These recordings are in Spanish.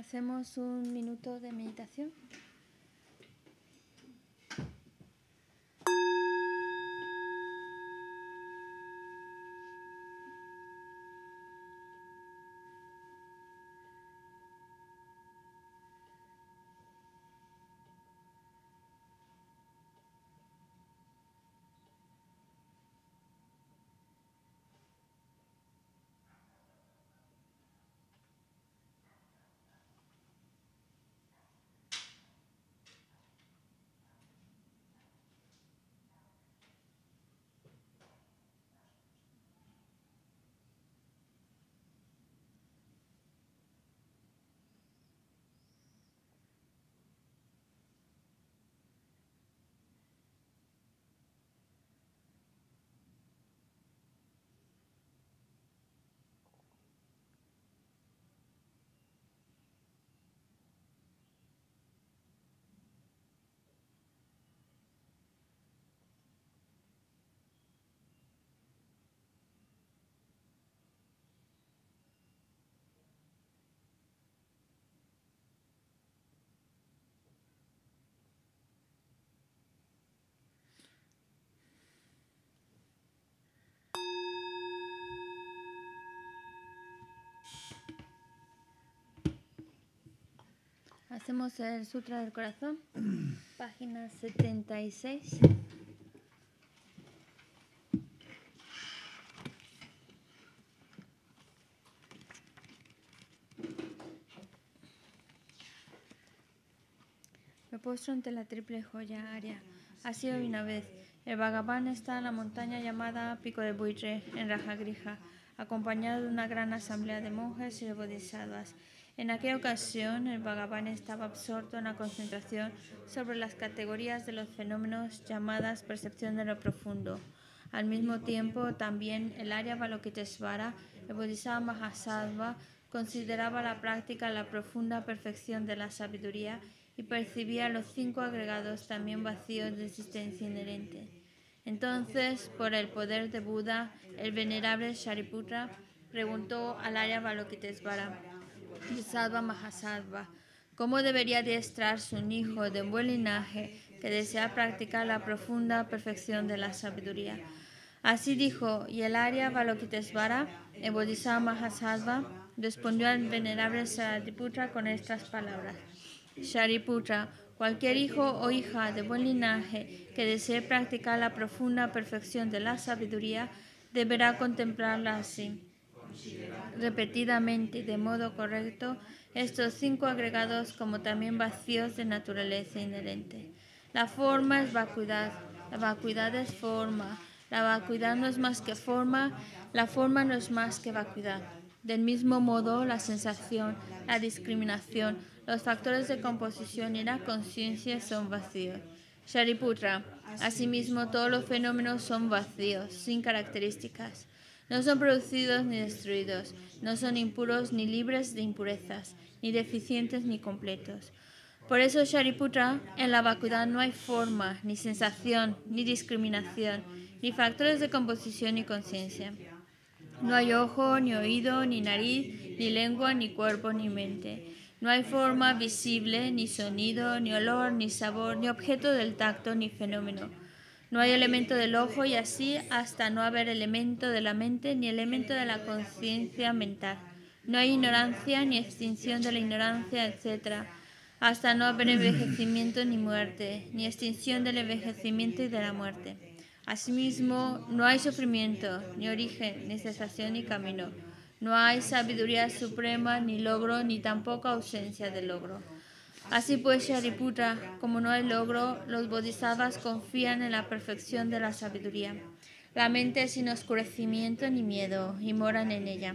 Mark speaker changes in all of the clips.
Speaker 1: Hacemos un minuto de meditación. Hacemos el Sutra del Corazón, página 76. Me postro ante la triple joya Arya. Ha sido una vez. El Bhagavan está en la montaña llamada Pico de Buitre, en Rajagrija, acompañado de una gran asamblea de monjes y de bodhisattvas. En aquella ocasión, el Bhagavan estaba absorto en la concentración sobre las categorías de los fenómenos llamadas percepción de lo profundo. Al mismo tiempo, también el Arya Balokitesvara, el Bodhisattva Mahasattva, consideraba la práctica la profunda perfección de la sabiduría y percibía los cinco agregados también vacíos de existencia inherente. Entonces, por el poder de Buda, el venerable Shariputra preguntó al Arya Balokitesvara, Salva Mahasattva, ¿cómo debería adiestrarse un hijo de buen linaje que desea practicar la profunda perfección de la sabiduría? Así dijo, y el Balokitesvara, el Bodhisattva Mahasattva, respondió al venerable Shariputra con estas palabras. Shariputra, cualquier hijo o hija de buen linaje que desee practicar la profunda perfección de la sabiduría, deberá contemplarla así repetidamente de modo correcto estos cinco agregados como también vacíos de naturaleza inherente. La forma es vacuidad, la vacuidad es forma, la vacuidad no es más que forma, la forma no es más que vacuidad. Del mismo modo, la sensación, la discriminación, los factores de composición y la conciencia son vacíos. Shariputra, asimismo todos los fenómenos son vacíos, sin características. No son producidos ni destruidos, no son impuros ni libres de impurezas, ni deficientes ni completos. Por eso, Shariputra, en la vacuidad no hay forma, ni sensación, ni discriminación, ni factores de composición ni conciencia. No hay ojo, ni oído, ni nariz, ni lengua, ni cuerpo, ni mente. No hay forma visible, ni sonido, ni olor, ni sabor, ni objeto del tacto, ni fenómeno no hay elemento del ojo y así hasta no haber elemento de la mente ni elemento de la conciencia mental. No hay ignorancia ni extinción de la ignorancia, etc. Hasta no haber envejecimiento ni muerte, ni extinción del envejecimiento y de la muerte. Asimismo, no hay sufrimiento, ni origen, ni cesación, ni camino. No hay sabiduría suprema, ni logro, ni tampoco ausencia de logro. Así pues, Shariputra, como no hay logro, los bodhisattvas confían en la perfección de la sabiduría. La mente es sin oscurecimiento ni miedo y moran en ella.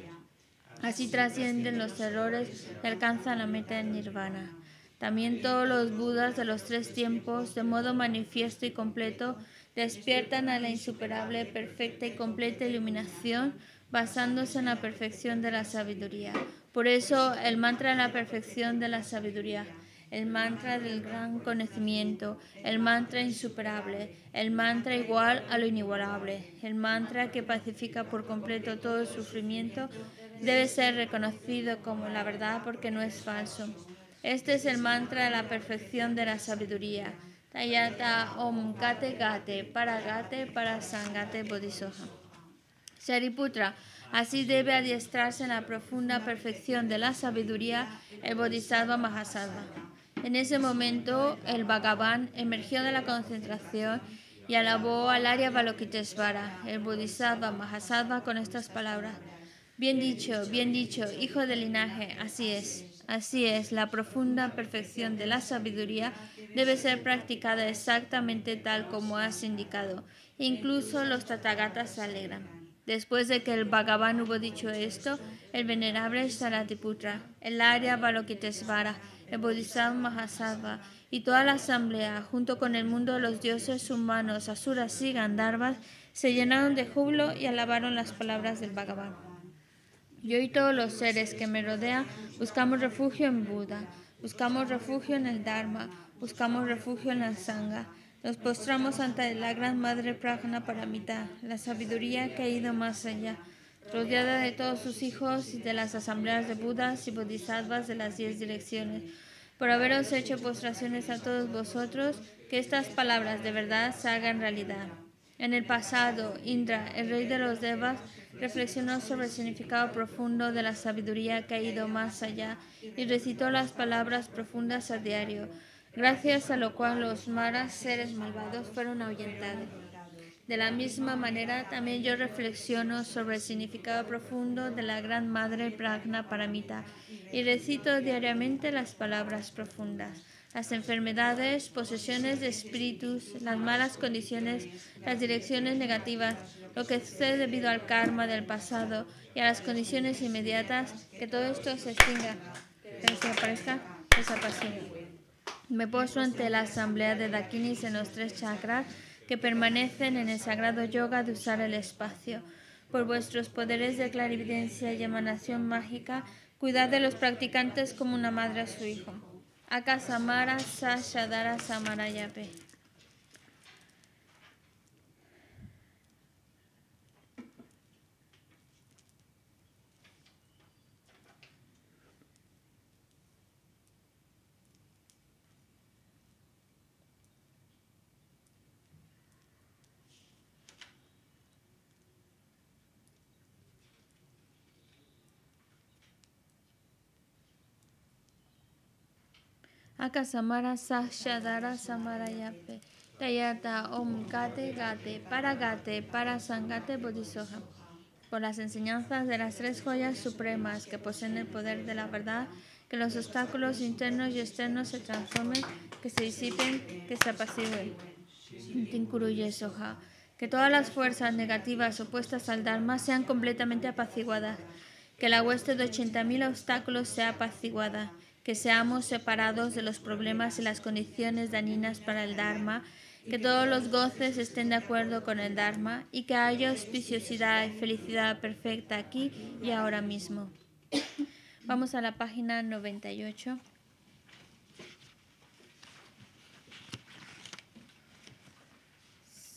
Speaker 1: Así trascienden los errores y alcanzan la meta del nirvana. También todos los budas de los tres tiempos, de modo manifiesto y completo, despiertan a la insuperable, perfecta y completa iluminación basándose en la perfección de la sabiduría. Por eso el mantra de la perfección de la sabiduría el mantra del gran conocimiento, el mantra insuperable, el mantra igual a lo inigualable, el mantra que pacifica por completo todo el sufrimiento, debe ser reconocido como la verdad porque no es falso. Este es el mantra de la perfección de la sabiduría. Tayata Om Gate Gate Para Gate Para Sangate Bodhisoha. Sariputra, así debe adiestrarse en la profunda perfección de la sabiduría el Bodhisattva Mahasattva. En ese momento, el Bhagavan emergió de la concentración y alabó al Arya Balokitesvara, el Bodhisattva Mahasattva, con estas palabras. Bien dicho, bien dicho, hijo del linaje, así es. Así es, la profunda perfección de la sabiduría debe ser practicada exactamente tal como has indicado. Incluso los tatagatas se alegran. Después de que el Bhagavan hubo dicho esto, el venerable Saratiputra, el Arya Balokitesvara, el Bodhisattva Mahasattva y toda la asamblea, junto con el mundo de los dioses humanos, asuras y gandharvas, se llenaron de júbilo y alabaron las palabras del Bhagavan. Yo y todos los seres que me rodean buscamos refugio en Buda, buscamos refugio en el Dharma, buscamos refugio en la Sangha. Nos postramos ante la Gran Madre Prajna Paramita, la sabiduría que ha ido más allá, rodeada de todos sus hijos y de las asambleas de Budas y Bodhisattvas de las diez direcciones. Por haberos hecho postraciones a todos vosotros, que estas palabras de verdad se hagan realidad. En el pasado, Indra, el rey de los Devas, reflexionó sobre el significado profundo de la sabiduría que ha ido más allá y recitó las palabras profundas a diario, gracias a lo cual los maras, seres malvados, fueron ahuyentados. De la misma manera, también yo reflexiono sobre el significado profundo de la Gran Madre Pragna Paramita y recito diariamente las palabras profundas las enfermedades, posesiones de espíritus, las malas condiciones, las direcciones negativas, lo que sucede debido al karma del pasado y a las condiciones inmediatas, que todo esto se extinga, desaparezca, desaparezca. Me poso ante la asamblea de Dakinis en los tres chakras que permanecen en el sagrado yoga de usar el espacio. Por vuestros poderes de clarividencia y emanación mágica, cuidad de los practicantes como una madre a su hijo. Akasamara Sashadara Samarayape. Akasamara Sashadara Samarayape. Tayata Om Gate Gate Para Gate Para Sangate Bodhisoha. Por las enseñanzas de las tres joyas supremas que poseen el poder de la verdad, que los obstáculos internos y externos se transformen, que se disipen, que se apaciguen. Tinkuruye Soha. Que todas las fuerzas negativas opuestas al Dharma sean completamente apaciguadas. Que la hueste de 80.000 obstáculos sea apaciguada que seamos separados de los problemas y las condiciones dañinas para el Dharma, que todos los goces estén de acuerdo con el Dharma y que haya auspiciosidad y felicidad perfecta aquí y ahora mismo. Vamos a la página 98.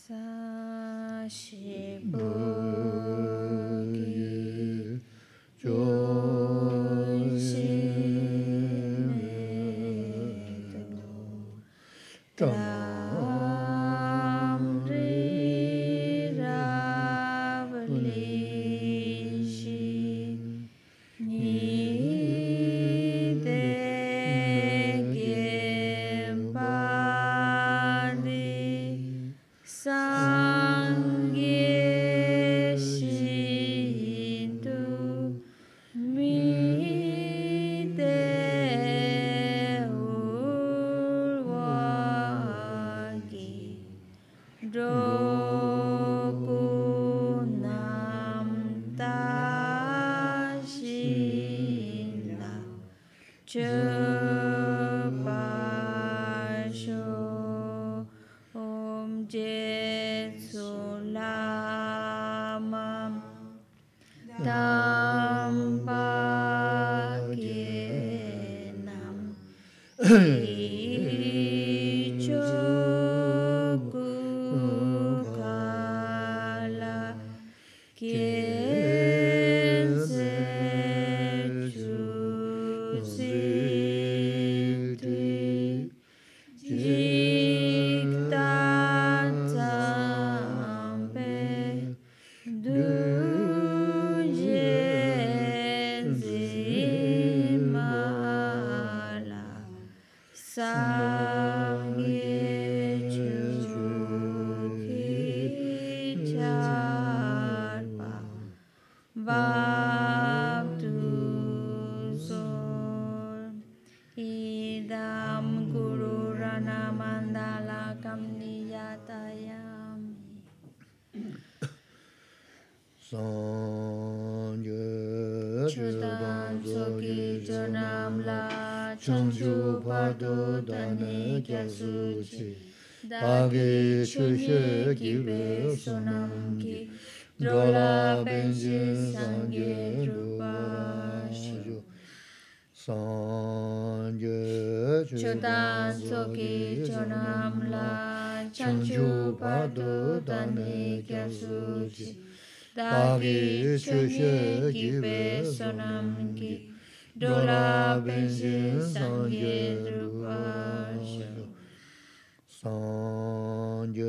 Speaker 2: Sashibuki, Dola benji sangye rupa shu Sangye
Speaker 1: chudan soki chonam la Chanchu padu dani kya suji Dagi chushe gibe sonam ki. Dola benji sangye rupa shu
Speaker 2: sanje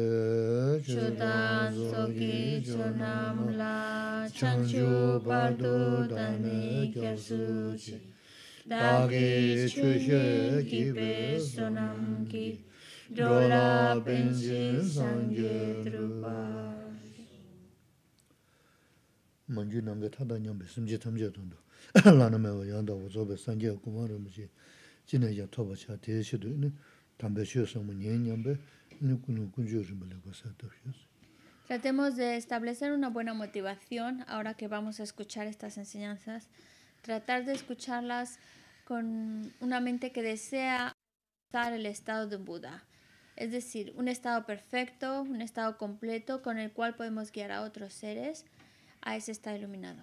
Speaker 1: chudan sogi chunam la chanchu bardu dani kersu chi. Dagi chushe gibe sunam ki. Dola benji sanje drupa
Speaker 2: manju namga tada nyambe simje tamje tundu lana mewa yanda wazobe sanje kumaramshi jina ya toba cha teshidu
Speaker 1: Tratemos de establecer una buena motivación ahora que vamos a escuchar estas enseñanzas. Tratar de escucharlas con una mente que desea alcanzar el estado de Buda. Es decir, un estado perfecto, un estado completo con el cual podemos guiar a otros seres a ese estado iluminado.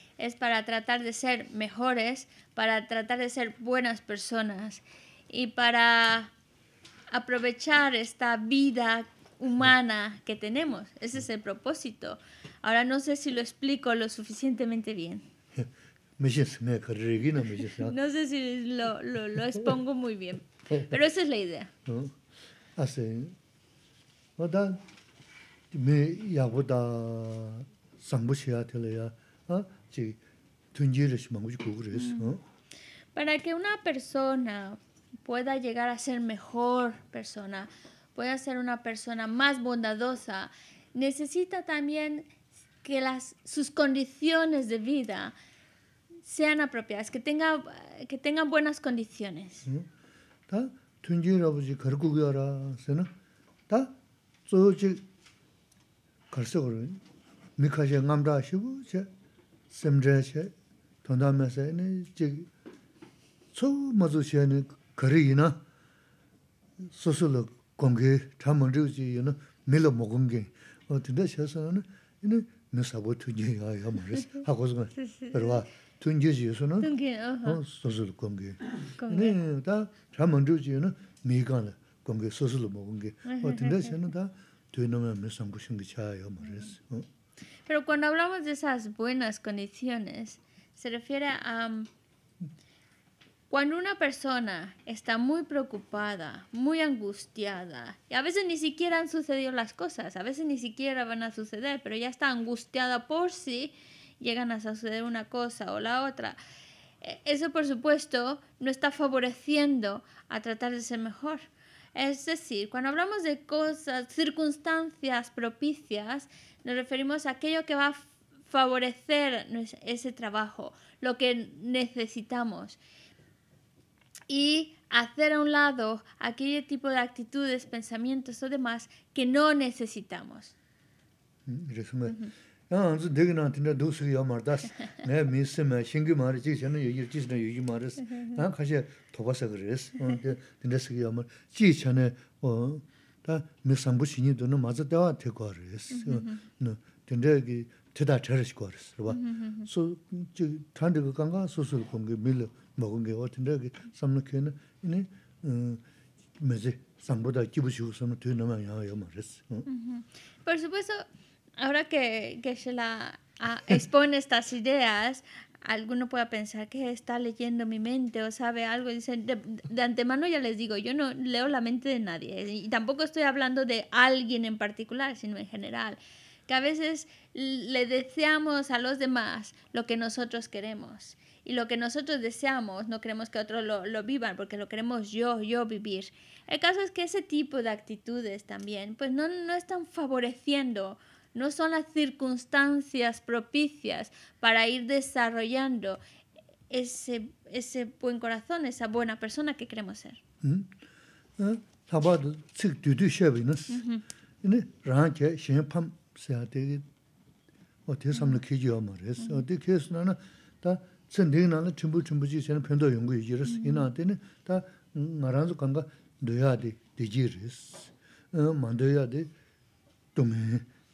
Speaker 1: es para tratar de ser mejores, para tratar de ser buenas personas y para aprovechar esta vida humana que tenemos. Ese es el propósito. Ahora no sé si lo explico lo suficientemente bien. No sé si lo, lo, lo expongo muy bien, pero esa es la idea. Para que una persona pueda llegar a ser mejor persona, pueda ser una persona más bondadosa, necesita también que las, sus condiciones de vida sean apropiadas, que, tenga, que tengan buenas condiciones.
Speaker 2: semzhe tanda me se jik tsu mazu she ne kari ina susu lo gongge taman riu chi ina milo mogongge o tinda she se na ina me sabo tunji ya ya ma res hako zunga perwa tunji chi yusu na susu lo gongge. Ina ta taman riu chi ina mi gana gongge susu lo mogongge o tinda she na ta tuinamaya me sangu shingi cha ya ma res
Speaker 1: Pero cuando hablamos de esas buenas condiciones, se refiere a um, cuando una persona está muy preocupada, muy angustiada, y a veces ni siquiera han sucedido las cosas, a veces ni siquiera van a suceder, pero ya está angustiada por si llegan a suceder una cosa o la otra. Eh, Eso, por supuesto, no está favoreciendo a tratar de ser mejor. Es decir, cuando hablamos de cosas, circunstancias propicias, nos referimos a aquello que va a favorecer ese trabajo, lo que necesitamos. Y hacer a un lado aquel tipo de actitudes, pensamientos o demás que no necesitamos.
Speaker 2: Resume. Anzu degi nang tinda me 지스는 여기 말았어. 아, 가시 도바서 그랬어. 어, 근데 스기야 말 지천에 어, 다 미상부신이 도는 맞아 대화 되고 그랬어. 너 근데 그 대다 저러시 거랬어. 봐. 소, 저 단대 그 강가 소설 공개 밀 먹은 게 어떤데 그 삼는 이네 매제 상보다 기부시고 섬는 되는 말이야 말했어.
Speaker 1: Por supuesto, ahora que, que se la ah, expone estas ideas, alguno pueda pensar que está leyendo mi mente o sabe algo. Dice, de, de, antemano ya les digo, yo no leo la mente de nadie y tampoco estoy hablando de alguien en particular, sino en general. Que a veces le deseamos a los demás lo que nosotros queremos. Y lo que nosotros deseamos no queremos que otros lo, lo vivan porque lo queremos yo, yo vivir. El caso es que ese tipo de actitudes también, pues no, no están favoreciendo no son las circunstancias propicias para ir desarrollando ese, ese buen corazón, esa buena persona que queremos ser.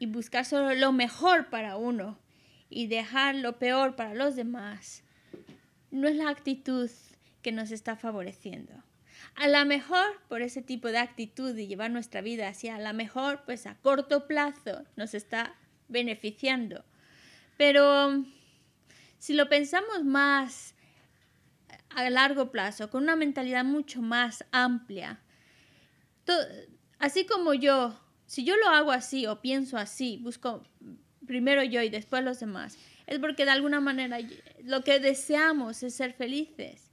Speaker 1: y buscar solo lo mejor para uno y dejar lo peor para los demás, no es la actitud que nos está favoreciendo. A lo mejor por ese tipo de actitud y llevar nuestra vida hacia a lo mejor, pues a corto plazo nos está beneficiando. Pero si lo pensamos más a largo plazo, con una mentalidad mucho más amplia, así como yo si yo lo hago así o pienso así, busco primero yo y después los demás, es porque de alguna manera lo que deseamos es ser felices.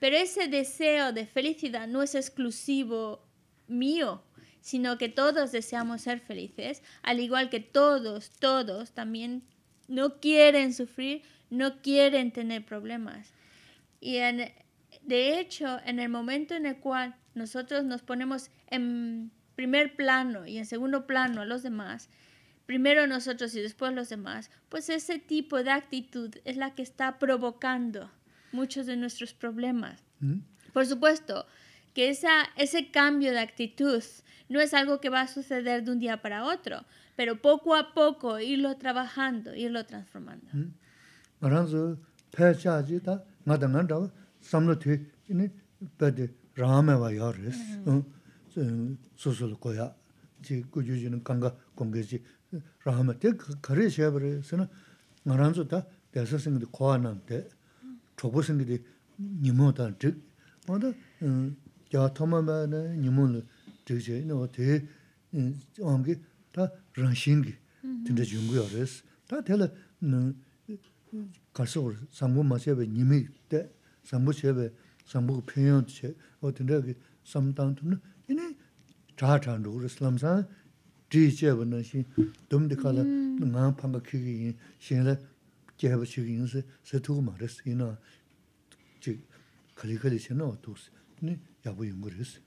Speaker 1: Pero ese deseo de felicidad no es exclusivo mío, sino que todos deseamos ser felices, al igual que todos, todos también no quieren sufrir, no quieren tener problemas. Y de hecho, en el momento en el cual nosotros nos ponemos en primer plano y en segundo plano a los demás, primero nosotros y después los demás, pues ese tipo de actitud es la que está provocando muchos de nuestros problemas. Mm. Por supuesto que esa, ese cambio de actitud no es algo que va a suceder de un día para otro, pero poco a poco irlo trabajando, irlo transformando. Mm.
Speaker 2: 소 소로 거야. 지 꾸주지는 강가 공개지 라하마 때 거래 쉐버에서는 나란서다 대서생들 고안한테 초보생들이 니모다 즉 뭐다 야 토마마는 니모는 저제 너대 엄게 다 런싱기 진짜 중요해요. 다 텔레 가서 상부 마셔베 니미 때 상부 쉐베 상부 표현체 어떤 데그 삼당도는 이네 자자 누구를 슬람사 디제브는 시 돔디칼라 나 판가 키기 신의 제브 시기인스 세투고 말했어 이나 지 칼리칼리 신어 어떻스 네 야부 연구했어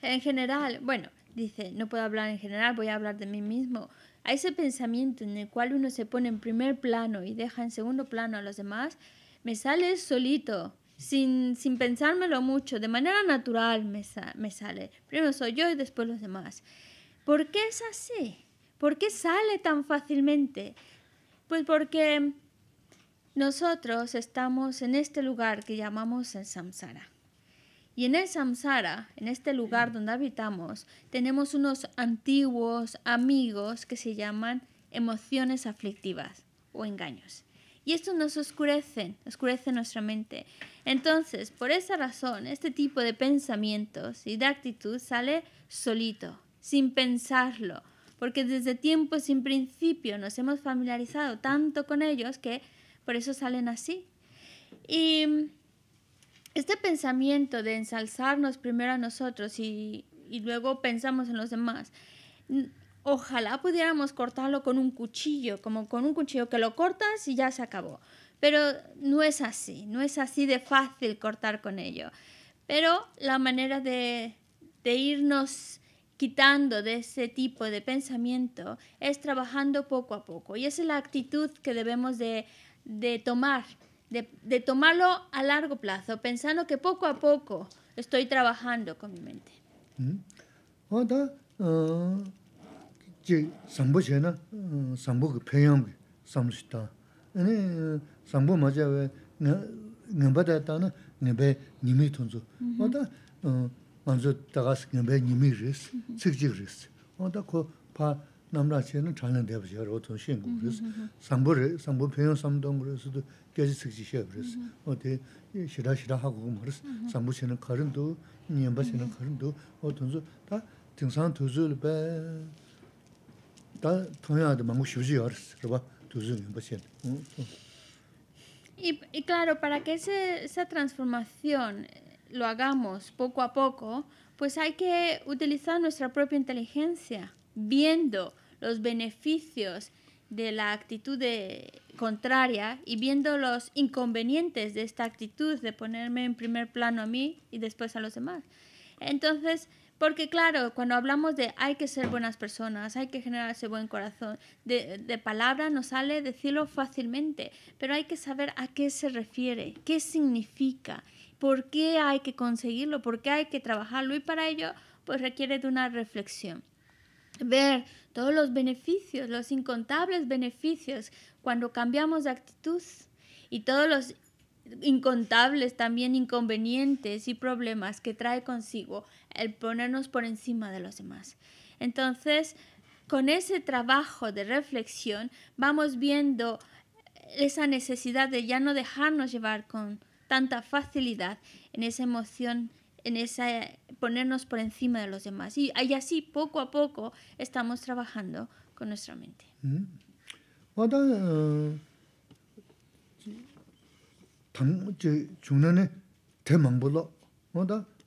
Speaker 1: En general, bueno, dice, no puedo hablar en general, voy a hablar de mí mismo. A ese pensamiento en el cual uno se pone en primer plano y deja en segundo plano a los demás, me sale solito, sin, sin pensármelo mucho, de manera natural me, me sale. Primero soy yo y después los demás. ¿Por qué es así? ¿Por qué sale tan fácilmente? Pues porque nosotros estamos en este lugar que llamamos el samsara. Y en el samsara, en este lugar donde habitamos, tenemos unos antiguos amigos que se llaman emociones aflictivas o engaños. Y esto nos oscurece, oscurece nuestra mente. Entonces, por esa razón, este tipo de pensamientos y de actitud sale solito, sin pensarlo, porque desde tiempo sin principio nos hemos familiarizado tanto con ellos que por eso salen así. Y este pensamiento de ensalzarnos primero a nosotros y luego pensamos en los demás, ojalá pudiéramos cortarlo con un cuchillo, como con un cuchillo que lo cortas y ya se acabó. Pero no es así, no es así de fácil cortar con ello. Pero la manera de, irnos quitando de ese tipo de pensamiento es trabajando poco a poco. Y esa es la actitud que debemos de, tomar, de, de, tomarlo a largo plazo, pensando que poco a poco estoy trabajando con mi mente.
Speaker 2: Mm. 지 삼보제나 삼보 평양 삼시다 아니 삼보 맞아 왜 넘바다다나 네베 니미 톤조 어다 어 먼저 다가스 네베 니미리스 측지리스 어다 코파 남라체는 잘는 되버지 여러 어떤 신고 그래서 삼보를 삼보 평양 삼동 그래서도 깨지 측지셔 그래서 어디 시라시라 하고 말스 삼보체는 가른도 니엠바체는 가른도 어떤 다 등산 도 주를 배
Speaker 1: Y, claro, para que esa transformación lo hagamos poco a poco, pues hay que utilizar nuestra propia inteligencia, viendo los beneficios de la actitud contraria y viendo los inconvenientes de esta actitud de ponerme en primer plano a mí y después a los demás. Entonces, porque claro, cuando hablamos de hay que ser buenas personas, hay que generar ese buen corazón, de, de palabra nos sale decirlo fácilmente, pero hay que saber a qué se refiere, qué significa, por qué hay que conseguirlo, por qué hay que trabajarlo y para ello pues requiere de una reflexión. Ver todos los beneficios, los incontables beneficios cuando cambiamos de actitud y todos los incontables también inconvenientes y problemas que trae consigo el ponernos por encima de los demás. Entonces, con ese trabajo de reflexión vamos viendo esa necesidad de ya no dejarnos llevar con tanta facilidad en esa emoción, en esa ponernos por encima de los demás. Y, así poco a poco estamos trabajando con nuestra mente. Mm.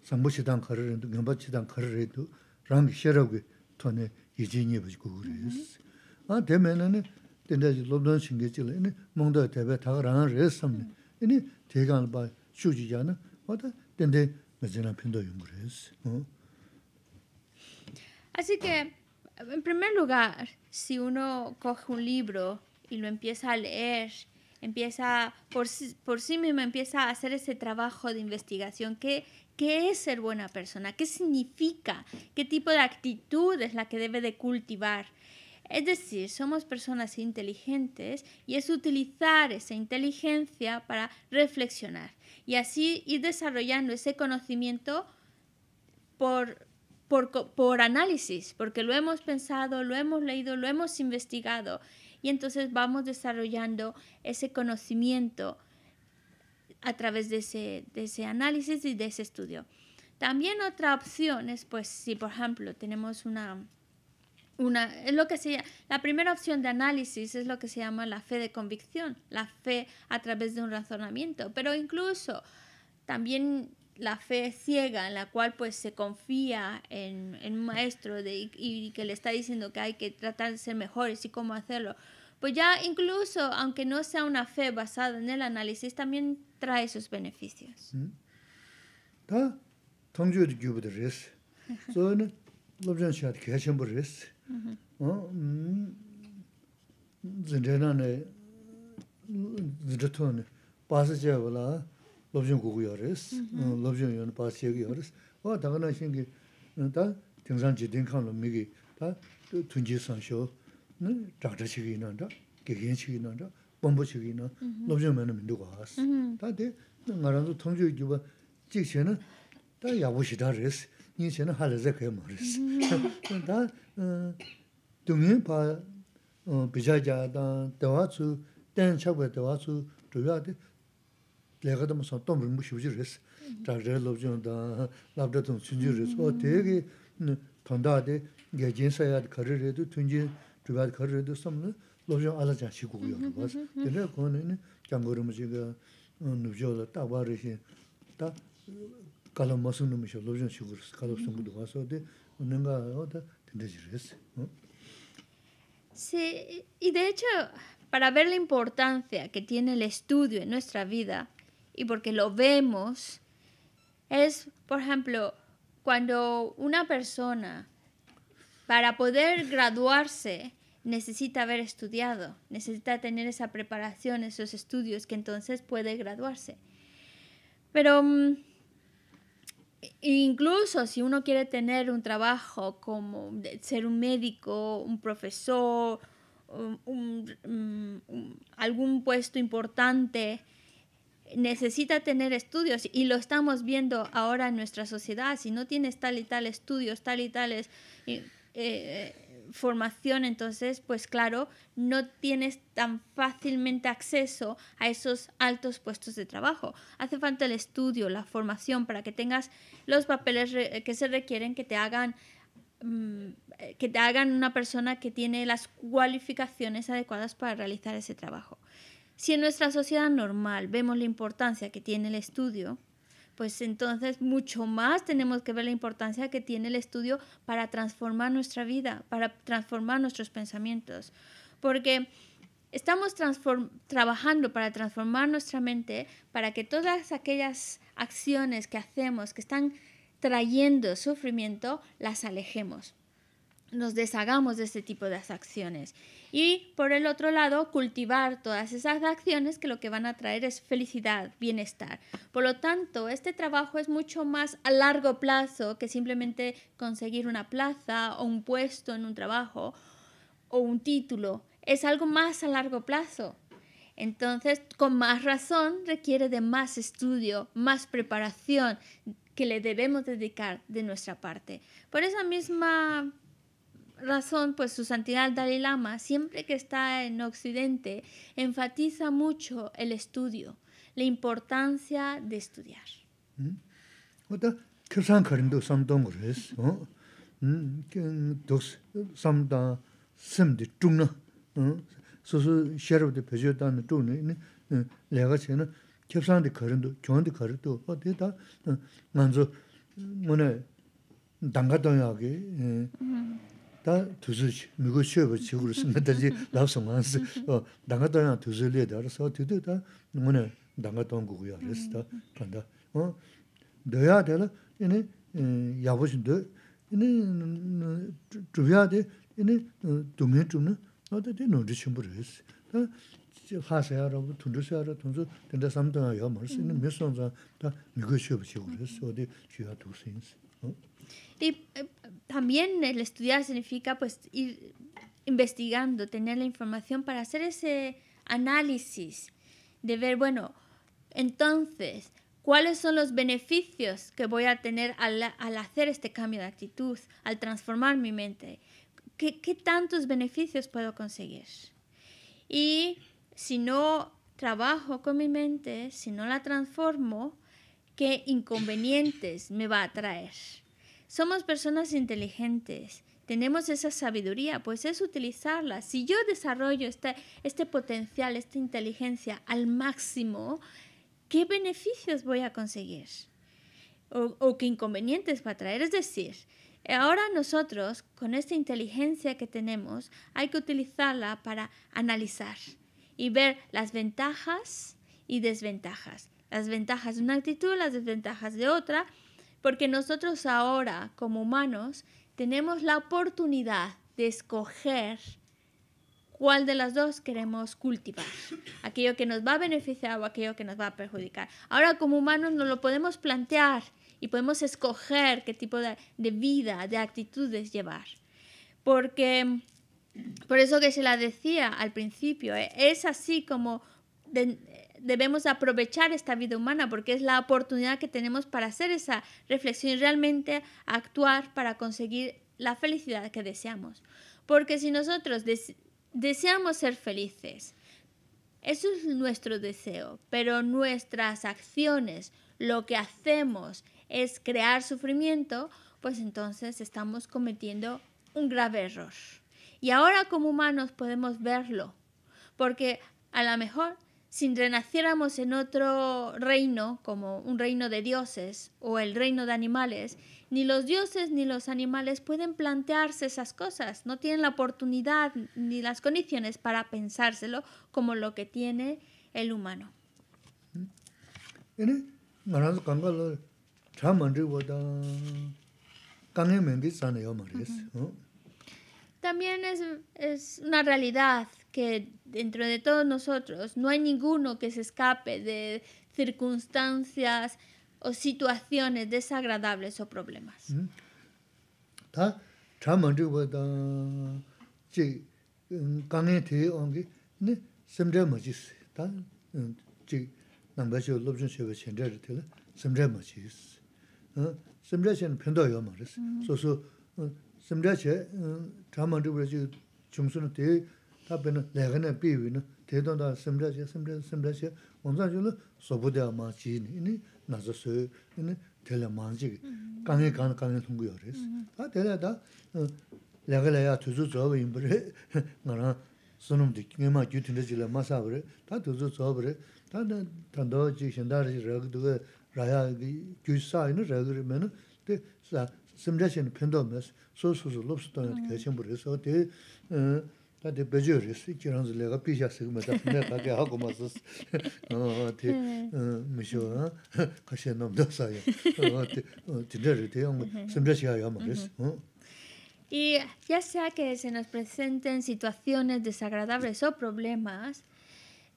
Speaker 2: sambu chidang kararindu, gyamba chidang kararindu, rangi xeragui tohne yiji nyebaji guguris. Mm-hmm. An teme nani, tendaji lobdon shingi chila, ini mongdo tebe taga rangan res samni, ini mm-hmm. tegan ba shuji jana, wata tendaji mazina pindo yunguris.
Speaker 1: Así que, en primer lugar, si uno coge un libro y lo empieza a leer, empieza por, por sí mismo empieza a hacer ese trabajo de investigación. ¿Qué, ¿Qué es ser buena persona? ¿Qué significa? ¿Qué tipo de actitud es la que debe de cultivar? Es decir, somos personas inteligentes y es utilizar esa inteligencia para reflexionar y así ir desarrollando ese conocimiento por, por, por análisis, porque lo hemos pensado, lo hemos leído, lo hemos investigado y entonces vamos desarrollando ese conocimiento a través de ese, de ese análisis y de ese estudio. También otra opción es, pues, si por ejemplo tenemos una, una, es lo que se, la primera opción de análisis es lo que se llama la fe de convicción, la fe a través de un razonamiento, pero incluso también la fe ciega en la cual pues se confía en, en un maestro de, y, que le está diciendo que hay que tratar de ser mejores y cómo hacerlo, pues ya incluso, aunque no sea una fe basada en el análisis, también trae sus beneficios.
Speaker 2: Ta tongju de gyu de res. So ne lobjan res. Oh, zendena ne wala lobjan res. Lobjan yo ne che res. Na tingsan din khang lo tunji san. 네 작다 시기 있는다 개개 시기 있는다 본부 시기 있는 로저면은 민도가 왔어 다데 나라도 통주 기바 지체는 다 야부시다 그랬어 니체는 할래서 그 말했어 다 동행 봐 비자자다 대화수 된 차고 대화수 주야데 내가 좀 선도 좀 무시지 그랬어 다들 로저다 랍다도 순주를 어 되게 돈다데 개진사야 거르래도 lōbzhōng ālā chāng shī gugu yōg bās. Tēnē kōni nī kiāng gōrī mū chīgā nūbzhō dā tā bā rī shī tā kālā mā sūng nū mī shō lōbzhōng shī gugu rīs, kālā sūng gudu bās wā dē nī ngā yō dā tēndē jī rīs.
Speaker 1: Sí, y de hecho, para ver la importancia que tiene el estudio en nuestra vida y porque lo vemos, es, por ejemplo, cuando una persona, para poder graduarse, necesita haber estudiado, necesita tener esa preparación, esos estudios, que entonces puede graduarse. Pero mm, incluso si uno quiere tener un trabajo como ser un médico, un profesor, algún puesto importante, necesita tener estudios y lo estamos viendo ahora en nuestra sociedad. Si no tienes tal y tal estudios, tal y tales eh, formación, entonces, pues claro, no tienes tan fácilmente acceso a esos altos puestos de trabajo. Hace falta el estudio, la formación para que tengas los papeles que se requieren que te hagan mm, que te hagan una persona que tiene las cualificaciones adecuadas para realizar ese trabajo. Si en nuestra sociedad normal vemos la importancia que tiene el estudio, pues entonces mucho más tenemos que ver la importancia que tiene el estudio para transformar nuestra vida, para transformar nuestros pensamientos. Porque estamos trabajando para transformar nuestra mente para que todas aquellas acciones que hacemos que están trayendo sufrimiento las alejemos nos deshagamos de este tipo de acciones. Y por el otro lado, cultivar todas esas acciones que lo que van a traer es felicidad, bienestar. Por lo tanto, este trabajo es mucho más a largo plazo que simplemente conseguir una plaza o un puesto en un trabajo o un título. Es algo más a largo plazo. Entonces, con más razón, requiere de más estudio, más preparación que le debemos dedicar de nuestra parte. Por esa misma razón, pues su santidad Dalai Lama, siempre que está en Occidente, enfatiza mucho el estudio, la importancia de estudiar.
Speaker 2: Oda kirsan karindu samdong res, dos samda simdi chungna, so su sherab de pejo dan chungna, lega chena kirsan de karindu, kyong de karindu, oda da nganzo mune danga donyaagi, 다 두즈 미고 쉬어 지구를 쓴다지 나서 만스 어 당가다나 두즈리에 알아서 되다 뭐네 당가던 거고요 그랬어 간다 어 너야 되나 이네 야보신데 이네 주야데 이네 도메 좀네 어디 노지 심부를 했어 다 하세요라고 tundu세요라 tundu 된다 삼도야 야 말수 있는 몇 sonza 다 미고
Speaker 1: también el estudiar significa pues ir investigando, tener la información para hacer ese análisis de ver, bueno, entonces, ¿cuáles son los beneficios que voy a tener al, al hacer este cambio de actitud, al transformar mi mente? ¿Qué, ¿Qué, tantos beneficios puedo conseguir? Y si no trabajo con mi mente, si no la transformo, ¿qué inconvenientes me va a traer? Somos personas inteligentes, tenemos esa sabiduría, pues es utilizarla. Si yo desarrollo este, este potencial, esta inteligencia al máximo, ¿qué beneficios voy a conseguir? O, qué inconvenientes va a traer. Es decir, ahora nosotros, con esta inteligencia que tenemos, hay que utilizarla para analizar y ver las ventajas y desventajas. Las ventajas de una actitud, las desventajas de otra, porque nosotros ahora, como humanos, tenemos la oportunidad de escoger cuál de las dos queremos cultivar, aquello que nos va a beneficiar o aquello que nos va a perjudicar. Ahora como humanos nos lo podemos plantear y podemos escoger qué tipo de, vida, de actitudes llevar. Porque, por eso que se la decía al principio, eh, es así como debemos aprovechar esta vida humana porque es la oportunidad que tenemos para hacer esa reflexión y realmente actuar para conseguir la felicidad que deseamos. Porque si nosotros deseamos ser felices, eso es nuestro deseo, pero nuestras acciones, lo que hacemos es crear sufrimiento, pues entonces estamos cometiendo un grave error. Y ahora como humanos podemos verlo, porque a lo mejor si renaciéramos en otro reino, como un reino de dioses o el reino de animales, ni los dioses ni los animales pueden plantearse esas cosas, no tienen la oportunidad ni las condiciones para pensárselo como lo que tiene el humano. También es, es una realidad que dentro de todos nosotros no hay ninguno que se escape de circunstancias o situaciones desagradables o problemas.
Speaker 2: Ta riwa tā pē nā lēgā nā pē wī nā, tē tōng tā sīmrā shē, sīmrā shē, sīmrā shē, wānsā shū lā sōpū tē mā chī nī, nī nā sā sō, nī tē lā mā chī kī, kāngi kāna kāngi tōng kū yō rē sī. Tā tē lā tā lēgā lā yā tū sū tsō bā yīm bā rē, ngā rā sūnum tī ngē mā gyū tī nā chī lā mā sā bā rē, tā tū sū tsō bā rē, tā tā ndō chī shindā rā chī rā kī tū kā rā yā gyū sā yī nā rā kī rī mē nā, tē sā sīmrā shē nā pēndō mē sō sū sū lōp sū tō yā tī kā chī mbā rē sō, tē 다데 베저리스 이키랑즈 내가 피샤스 그마다 내가 가게 하고 마스 어티 미쇼 가시 넘도 사요 어티 진짜로 대용 심지어야 말이스
Speaker 1: Y ya sea que se nos presenten situaciones desagradables o problemas,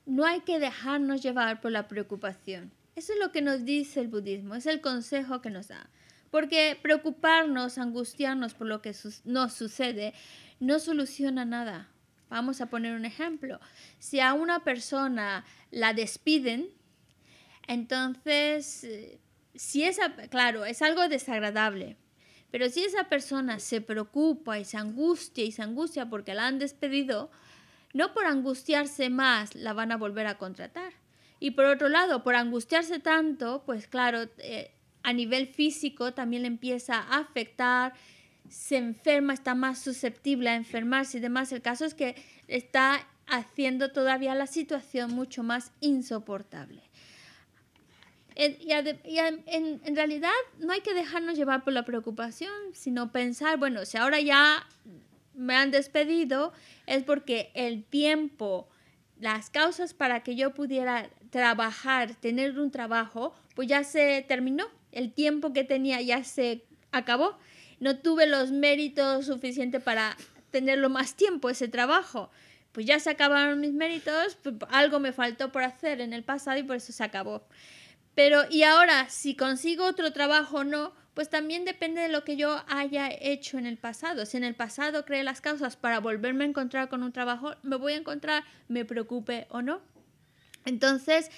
Speaker 1: no hay que dejarnos llevar por la preocupación. Eso es lo que nos dice el budismo, es el consejo que nos da. Porque preocuparnos, angustiarnos por lo que nos sucede, no soluciona nada. Vamos a poner un ejemplo. Si a una persona la despiden, entonces, eh, si esa, claro, es algo desagradable, pero si esa persona se preocupa y se angustia y se angustia porque la han despedido, no por angustiarse más la van a volver a contratar. Y por otro lado, por angustiarse tanto, pues claro, eh, a nivel físico también le empieza a afectar se enferma, está más susceptible a enfermarse y demás. El caso es que está haciendo todavía la situación mucho más insoportable. Y, en, realidad no hay que dejarnos llevar por la preocupación, sino pensar, bueno, si ahora ya me han despedido, es porque el tiempo, las causas para que yo pudiera trabajar, tener un trabajo, pues ya se terminó. El tiempo que tenía ya se acabó no tuve los méritos suficientes para tenerlo más tiempo, ese trabajo. Pues ya se acabaron mis méritos, pues algo me faltó por hacer en el pasado y por eso se acabó. Pero, y ahora, si consigo otro trabajo o no, pues también depende de lo que yo haya hecho en el pasado. Si en el pasado creé las causas para volverme a encontrar con un trabajo, me voy a encontrar, me preocupe o no. Entonces,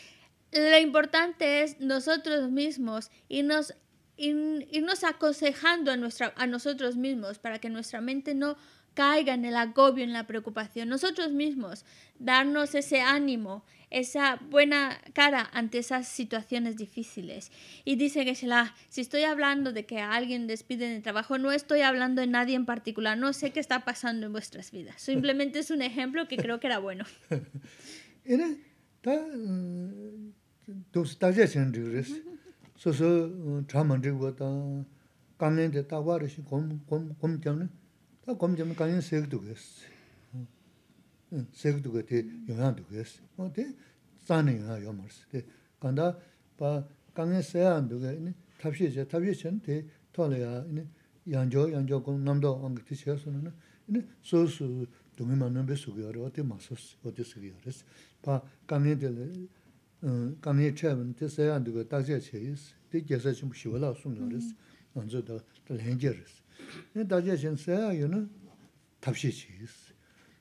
Speaker 1: lo importante es nosotros mismos irnos irnos aconsejando a, nuestra, a nosotros mismos para que nuestra mente no caiga en el agobio, en la preocupación. Nosotros mismos, darnos ese ánimo, esa buena cara ante esas situaciones difíciles. Y dice que si estoy hablando de que a alguien despiden de trabajo, no estoy hablando de nadie en particular, no sé qué está pasando en vuestras vidas. Simplemente es un ejemplo que creo que era bueno.
Speaker 2: 소소 자만지고 다 간년데 따와르시 곰곰 곰점은 다 곰점은 간년 세기도 그랬어. 응, 세기도 그때 영향도 그랬어. 어때? 싸는 영향 요머스. 데 간다 바 강에 세야 안 되게 이제 탑시 이제 탑시 전에 토래야 이제 양조 양조 곰 남도 안 그때 세서는 이제 소소 동이 만나면 배수고 어때 맞았어. 어때 쓰기 바 강년데 강의 체험 때 써야 되고 딱지야 체이스 때 계산 좀 쉬워라 숨노리스 먼저 더 랭저스 네 딱지야 센서야 요는 답시 체이스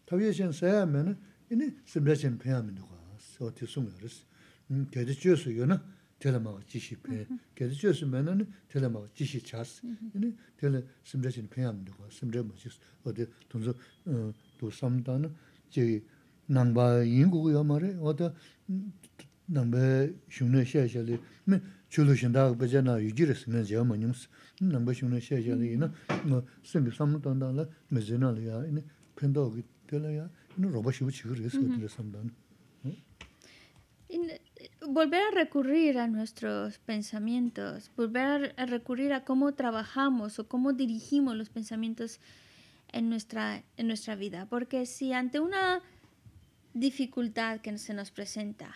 Speaker 2: 답시 센서야 하면은 이니 심레션 배하면 되고 어떻게 숨노리스 음 계속 주스 요는 텔레마가 지시 배 계속 주스 면은 텔레마가 지시 차스 이니 텔레 심레션 배하면 되고 심레 뭐지 어디 돈서 또 삼다는 제 남바 인구가 말에 어디
Speaker 1: volver a recurrir a nuestros pensamientos, volver a, recurrir a cómo trabajamos o cómo dirigimos los pensamientos en nuestra, en nuestra vida. Porque si ante una dificultad que se nos presenta,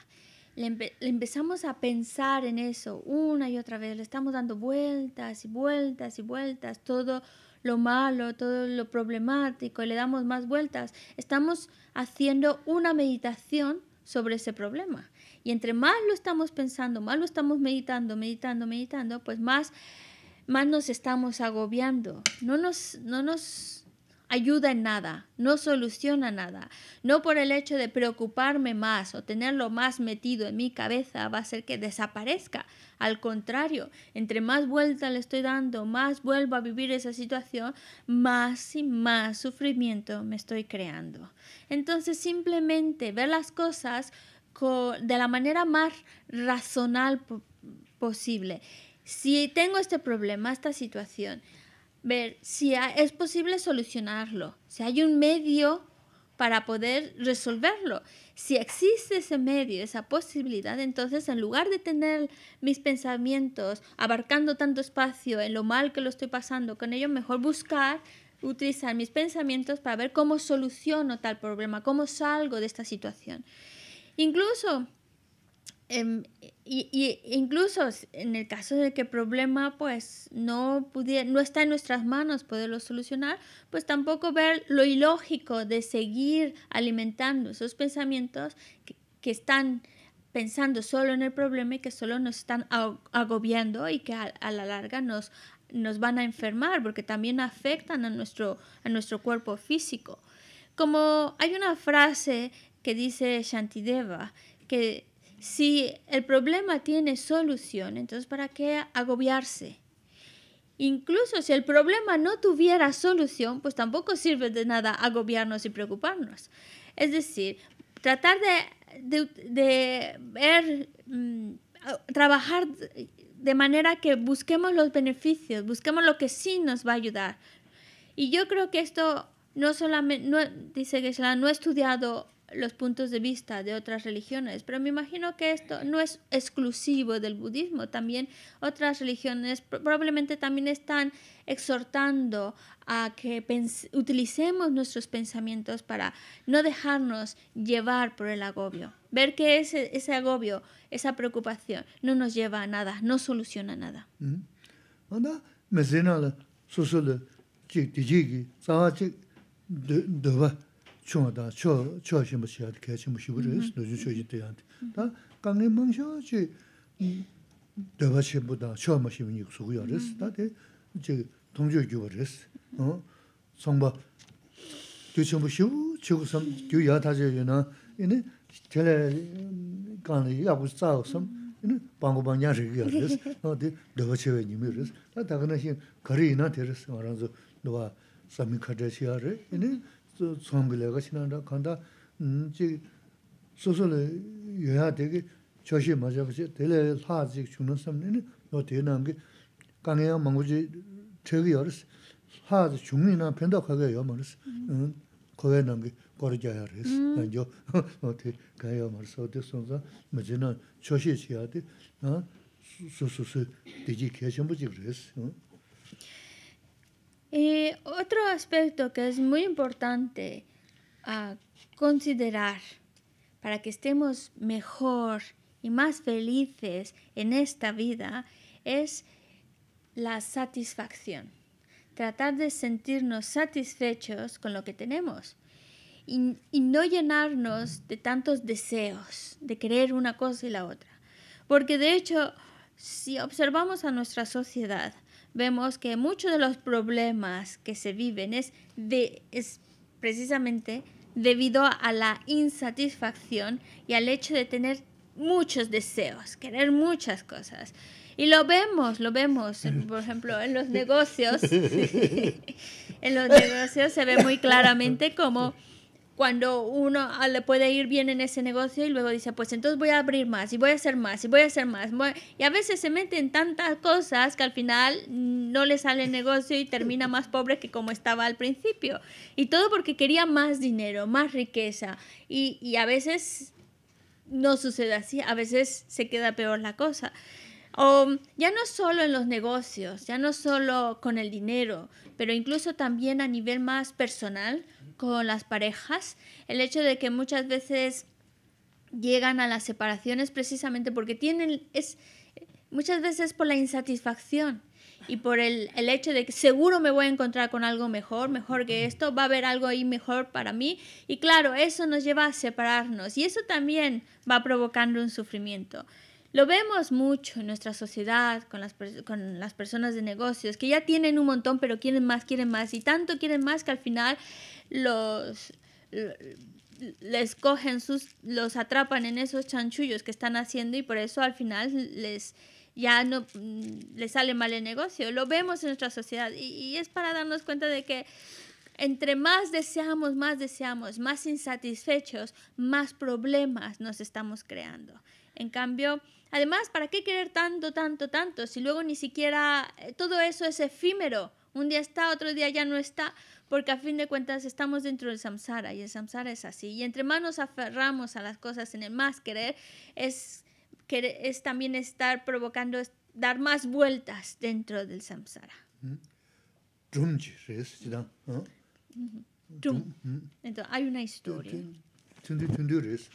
Speaker 1: le, empezamos a pensar en eso una y otra vez, le estamos dando vueltas y vueltas y vueltas, todo lo malo, todo lo problemático, y le damos más vueltas, estamos haciendo una meditación sobre ese problema. Y entre más lo estamos pensando, más lo estamos meditando, meditando, meditando, pues más, más nos estamos agobiando. No nos, no nos ayuda en nada, no soluciona nada. No por el hecho de preocuparme más o tenerlo más metido en mi cabeza va a hacer que desaparezca. Al contrario, entre más vuelta le estoy dando, más vuelvo a vivir esa situación, más y más sufrimiento me estoy creando. Entonces simplemente ver las cosas de la manera más razonal posible. Si tengo este problema, esta situación, ver si es posible solucionarlo, si hay un medio para poder resolverlo. Si existe ese medio, esa posibilidad, entonces en lugar de tener mis pensamientos abarcando tanto espacio en lo mal que lo estoy pasando con ello, mejor buscar utilizar mis pensamientos para ver cómo soluciono tal problema, cómo salgo de esta situación. Incluso Em, y, incluso en el caso de que el problema pues no pudiera, no está en nuestras manos poderlo solucionar, pues tampoco ver lo ilógico de seguir alimentando esos pensamientos que, están pensando solo en el problema y que solo nos están agobiando y que a, la larga nos, nos van a enfermar porque también afectan a nuestro, a nuestro cuerpo físico. Como hay una frase que dice Shantideva que si el problema tiene solución, entonces ¿para qué agobiarse? Incluso si el problema no tuviera solución, pues tampoco sirve de nada agobiarnos y preocuparnos. Es decir, tratar de, ver, mm, trabajar de manera que busquemos los beneficios, busquemos lo que sí nos va a ayudar. Y yo creo que esto no solamente, no, dice que no ha estudiado los puntos de vista de otras religiones, pero me imagino que esto no es exclusivo del budismo, también otras religiones probablemente también están exhortando a que utilicemos nuestros pensamientos para no dejarnos llevar por el agobio, ver que ese, ese agobio, esa preocupación no nos lleva a nada, no soluciona nada.
Speaker 2: chunga da cho cho shimba shiya di kaya shimba shibu res, dojo cho yi deyante. Da kange mangsha chi deba shimba da cho ma shibu niku sugu ya res, da de chi tongjo gyuwa res. Songba, gyu shimba shibu, chigu sam, gyu ya taja yu na, ini tele kange yabu tsao sam, ini bangu bang nyan shigi ya res, da de deba chewe nimi res. Da daga na xin kari ina de res, waranzo dowa sami kata shiya re, ini tsōngi 신한다 간다 지 소소를 여야 되게 조시 맞아 보지 될 하지 주는 섬는 너 되는 게 강해야 망고지 저기 열었어 하지 중이 tsōngbīlēgā shināndā kāndā jī sōsōlē yōyā tēgī chōshī māchabachī tēlē lhā jī chūnā samnī yō tē nāngi kāngyā māngu jī tēgī yōrīs lhā jī chūngī nā pēndā kāgā yō mārīs kōyā nāngi kōrā jā yā rīs yō tē kāyā yō mārīs yō tē sōnsā mā jī nā chōshī chī yā tē sōsōsō tē jī kēchāmbu jī rīs
Speaker 1: Y otro aspecto que es muy importante considerar para que estemos mejor y más felices en esta vida es la satisfacción. Tratar de sentirnos satisfechos con lo que tenemos y, y, no llenarnos de tantos deseos, de querer una cosa y la otra. Porque de hecho, si observamos a nuestra sociedad, vemos que muchos de los problemas que se viven es, de, es precisamente debido a la insatisfacción y al hecho de tener muchos deseos, querer muchas cosas. Y lo vemos, lo vemos, por ejemplo, en los negocios. en los negocios se ve muy claramente como cuando uno ah, le puede ir bien en ese negocio y luego dice, pues entonces voy a abrir más y voy a hacer más y voy a hacer más. Y a veces se mete en tantas cosas que al final no le sale el negocio y termina más pobre que como estaba al principio. Y todo porque quería más dinero, más riqueza. Y, y a veces no sucede así, a veces se queda peor la cosa. O ya no solo en los negocios, ya no solo con el dinero, pero incluso también a nivel más personal con las parejas, el hecho de que muchas veces llegan a las separaciones precisamente porque tienen, es muchas veces por la insatisfacción y por el, el, hecho de que seguro me voy a encontrar con algo mejor, mejor que esto, va a haber algo ahí mejor para mí. Y claro, eso nos lleva a separarnos y eso también va provocando un sufrimiento. Lo vemos mucho en nuestra sociedad, con las, con las personas de negocios, que ya tienen un montón, pero quieren más, quieren más, y tanto quieren más que al final los les cogen sus, los atrapan en esos chanchullos que están haciendo y por eso al final les ya no mm, les sale mal el negocio. Lo vemos en nuestra sociedad y, y es para darnos cuenta de que entre más deseamos, más deseamos, más insatisfechos, más problemas nos estamos creando. En cambio, Además, ¿para qué querer tanto, tanto, tanto? Si luego ni siquiera eh, todo eso es efímero. Un día está, otro día ya no está, porque a fin de cuentas estamos dentro del samsara y el samsara es así. Y entre más nos aferramos a las cosas en el más querer, es, es también estar provocando, dar más vueltas dentro del samsara. Entonces, hay una historia.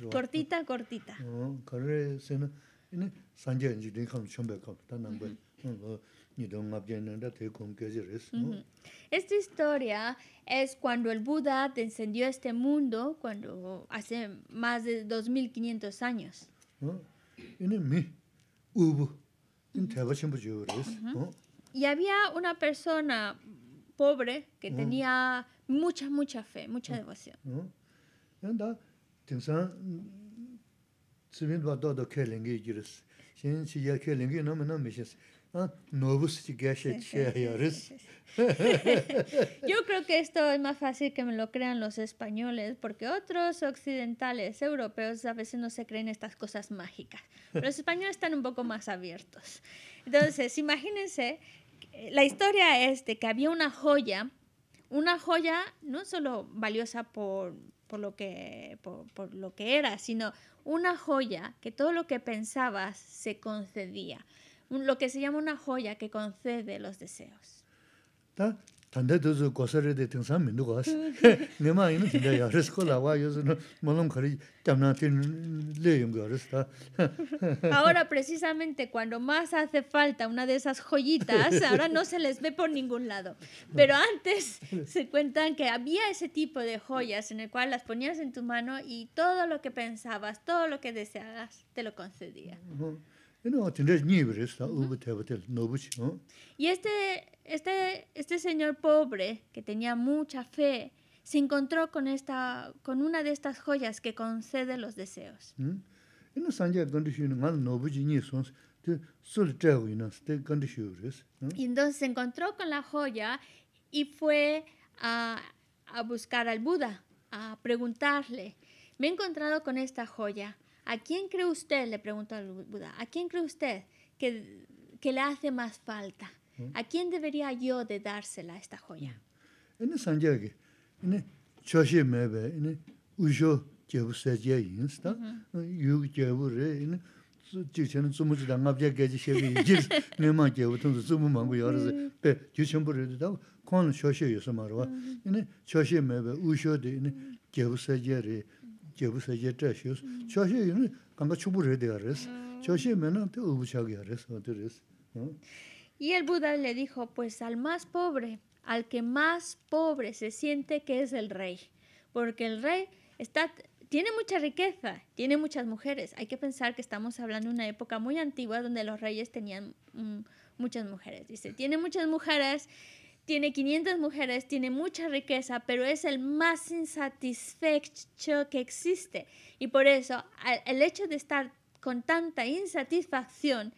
Speaker 1: Cortita, cortita. Esta historia es cuando el Buda descendió a este mundo, cuando hace más de 2500 años. Y había una persona pobre que tenía mucha, mucha fe, mucha devoción. Yo creo que esto es más fácil que me lo crean los españoles, porque otros occidentales, europeos, a veces no se creen estas cosas mágicas. Pero los españoles están un poco más abiertos. Entonces, imagínense, la historia es de que había una joya, una joya no solo valiosa por, por lo que, por, lo que era, sino una joya que todo lo que pensabas se concedía. Lo que se llama una joya que concede los deseos. Ahora precisamente cuando más hace falta una de esas joyitas, ahora no se les ve por ningún lado. Pero antes se cuentan que había ese tipo de joyas en el cual las ponías en tu mano y todo lo que pensabas, todo lo que deseabas, te lo concedía. Y este, este, este señor pobre, que tenía mucha fe, se encontró con, esta, con una de estas joyas que concede los deseos. Y entonces se encontró con la joya y fue a, a buscar al Buda, a preguntarle, me he encontrado con esta joya. ¿A quién cree usted, le preguntó al Buda, ¿a quién cree usted que, que le hace más falta? ¿A quién debería yo de dársela esta joya?
Speaker 2: En sanjage, en choshi mebe, en usho jebu seje yins ta, jebu re, geji shebi jebu mangu pe re da, choshi choshi mebe, de, en jebu seje re, yares, res.
Speaker 1: Y el Buda le dijo, pues al más pobre, al que más pobre se siente que es el rey, porque el rey está, tiene mucha riqueza, tiene muchas mujeres. Hay que pensar que estamos hablando de una época muy antigua donde los reyes tenían mm, muchas mujeres. Dice, tiene muchas mujeres, tiene 500 mujeres, tiene mucha riqueza, pero es el más insatisfecho que existe. Y por eso, el hecho de estar con tanta insatisfacción,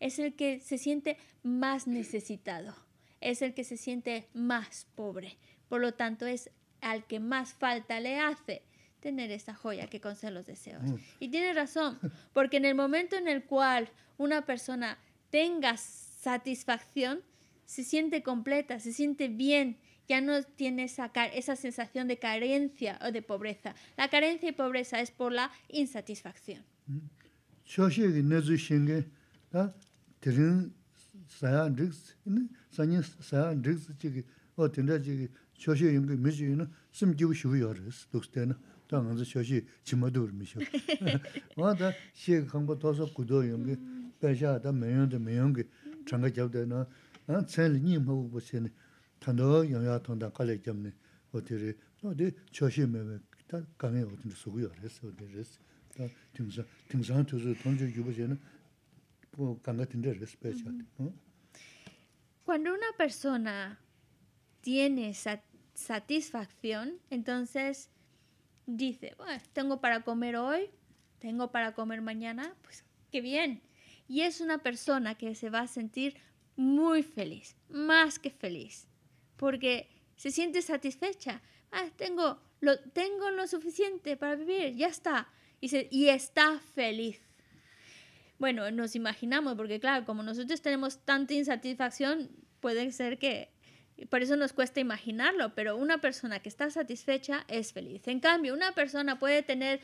Speaker 1: es el que se siente más necesitado, es el que se siente más pobre. Por lo tanto, es al que más falta le hace tener esa joya que concede los deseos. Mm. Y tiene razón, porque en el momento en el cual una persona tenga satisfacción, se siente completa, se siente bien, ya no tiene esa, esa sensación de carencia o de pobreza. La carencia y pobreza es por la insatisfacción. Cuando una persona tiene satisfacción, entonces dice, bueno, tengo para comer hoy, tengo para comer mañana, pues qué bien. Y es una persona que se va a sentir muy feliz, más que feliz, porque se siente satisfecha. Ah, tengo lo, tengo lo suficiente para vivir, ya está y, está feliz. Bueno, nos imaginamos, porque claro, como nosotros tenemos tanta insatisfacción, puede ser que por eso nos cuesta imaginarlo, pero una persona que está satisfecha es feliz. En cambio, una persona puede tener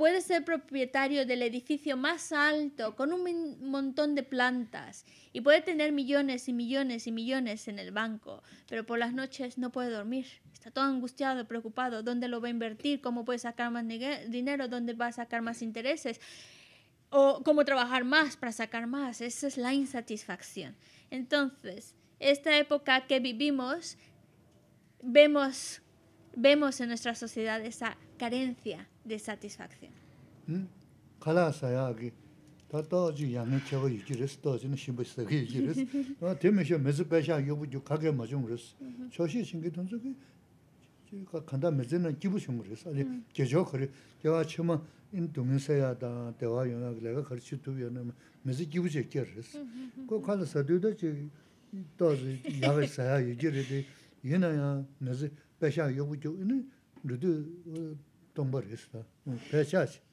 Speaker 1: puede ser propietario del edificio más alto con un montón de plantas y puede tener millones y millones y millones en el banco, pero por las noches no puede dormir. Está todo angustiado, preocupado, dónde lo va a invertir, cómo puede sacar más dinero, dónde va a sacar más intereses o cómo trabajar más para sacar más. Esa es la insatisfacción. Entonces, esta época que vivimos, vemos, vemos en nuestra sociedad esa carencia de satisfacción. Hmm?
Speaker 2: Kala saya ki ta to ji yang che go yi res to ji shin bu sa gi res. Ta de me she me zu pe sha yo bu ju ka ge ma jung res. Mm-hmm. Cho shi shin gi dun zu gi ji ka kan me zen na gi bu shung res. Ali ge mm-hmm. jo khri ge wa che ma in dung se ya da de wa yo na le ga khar chi tu yo na me zu gi bu che ge res. Mm-hmm. Ko kala sa du da ji to ji yang saya yi ji re de yin na ya me zu pe sha yo bu ju ni ru du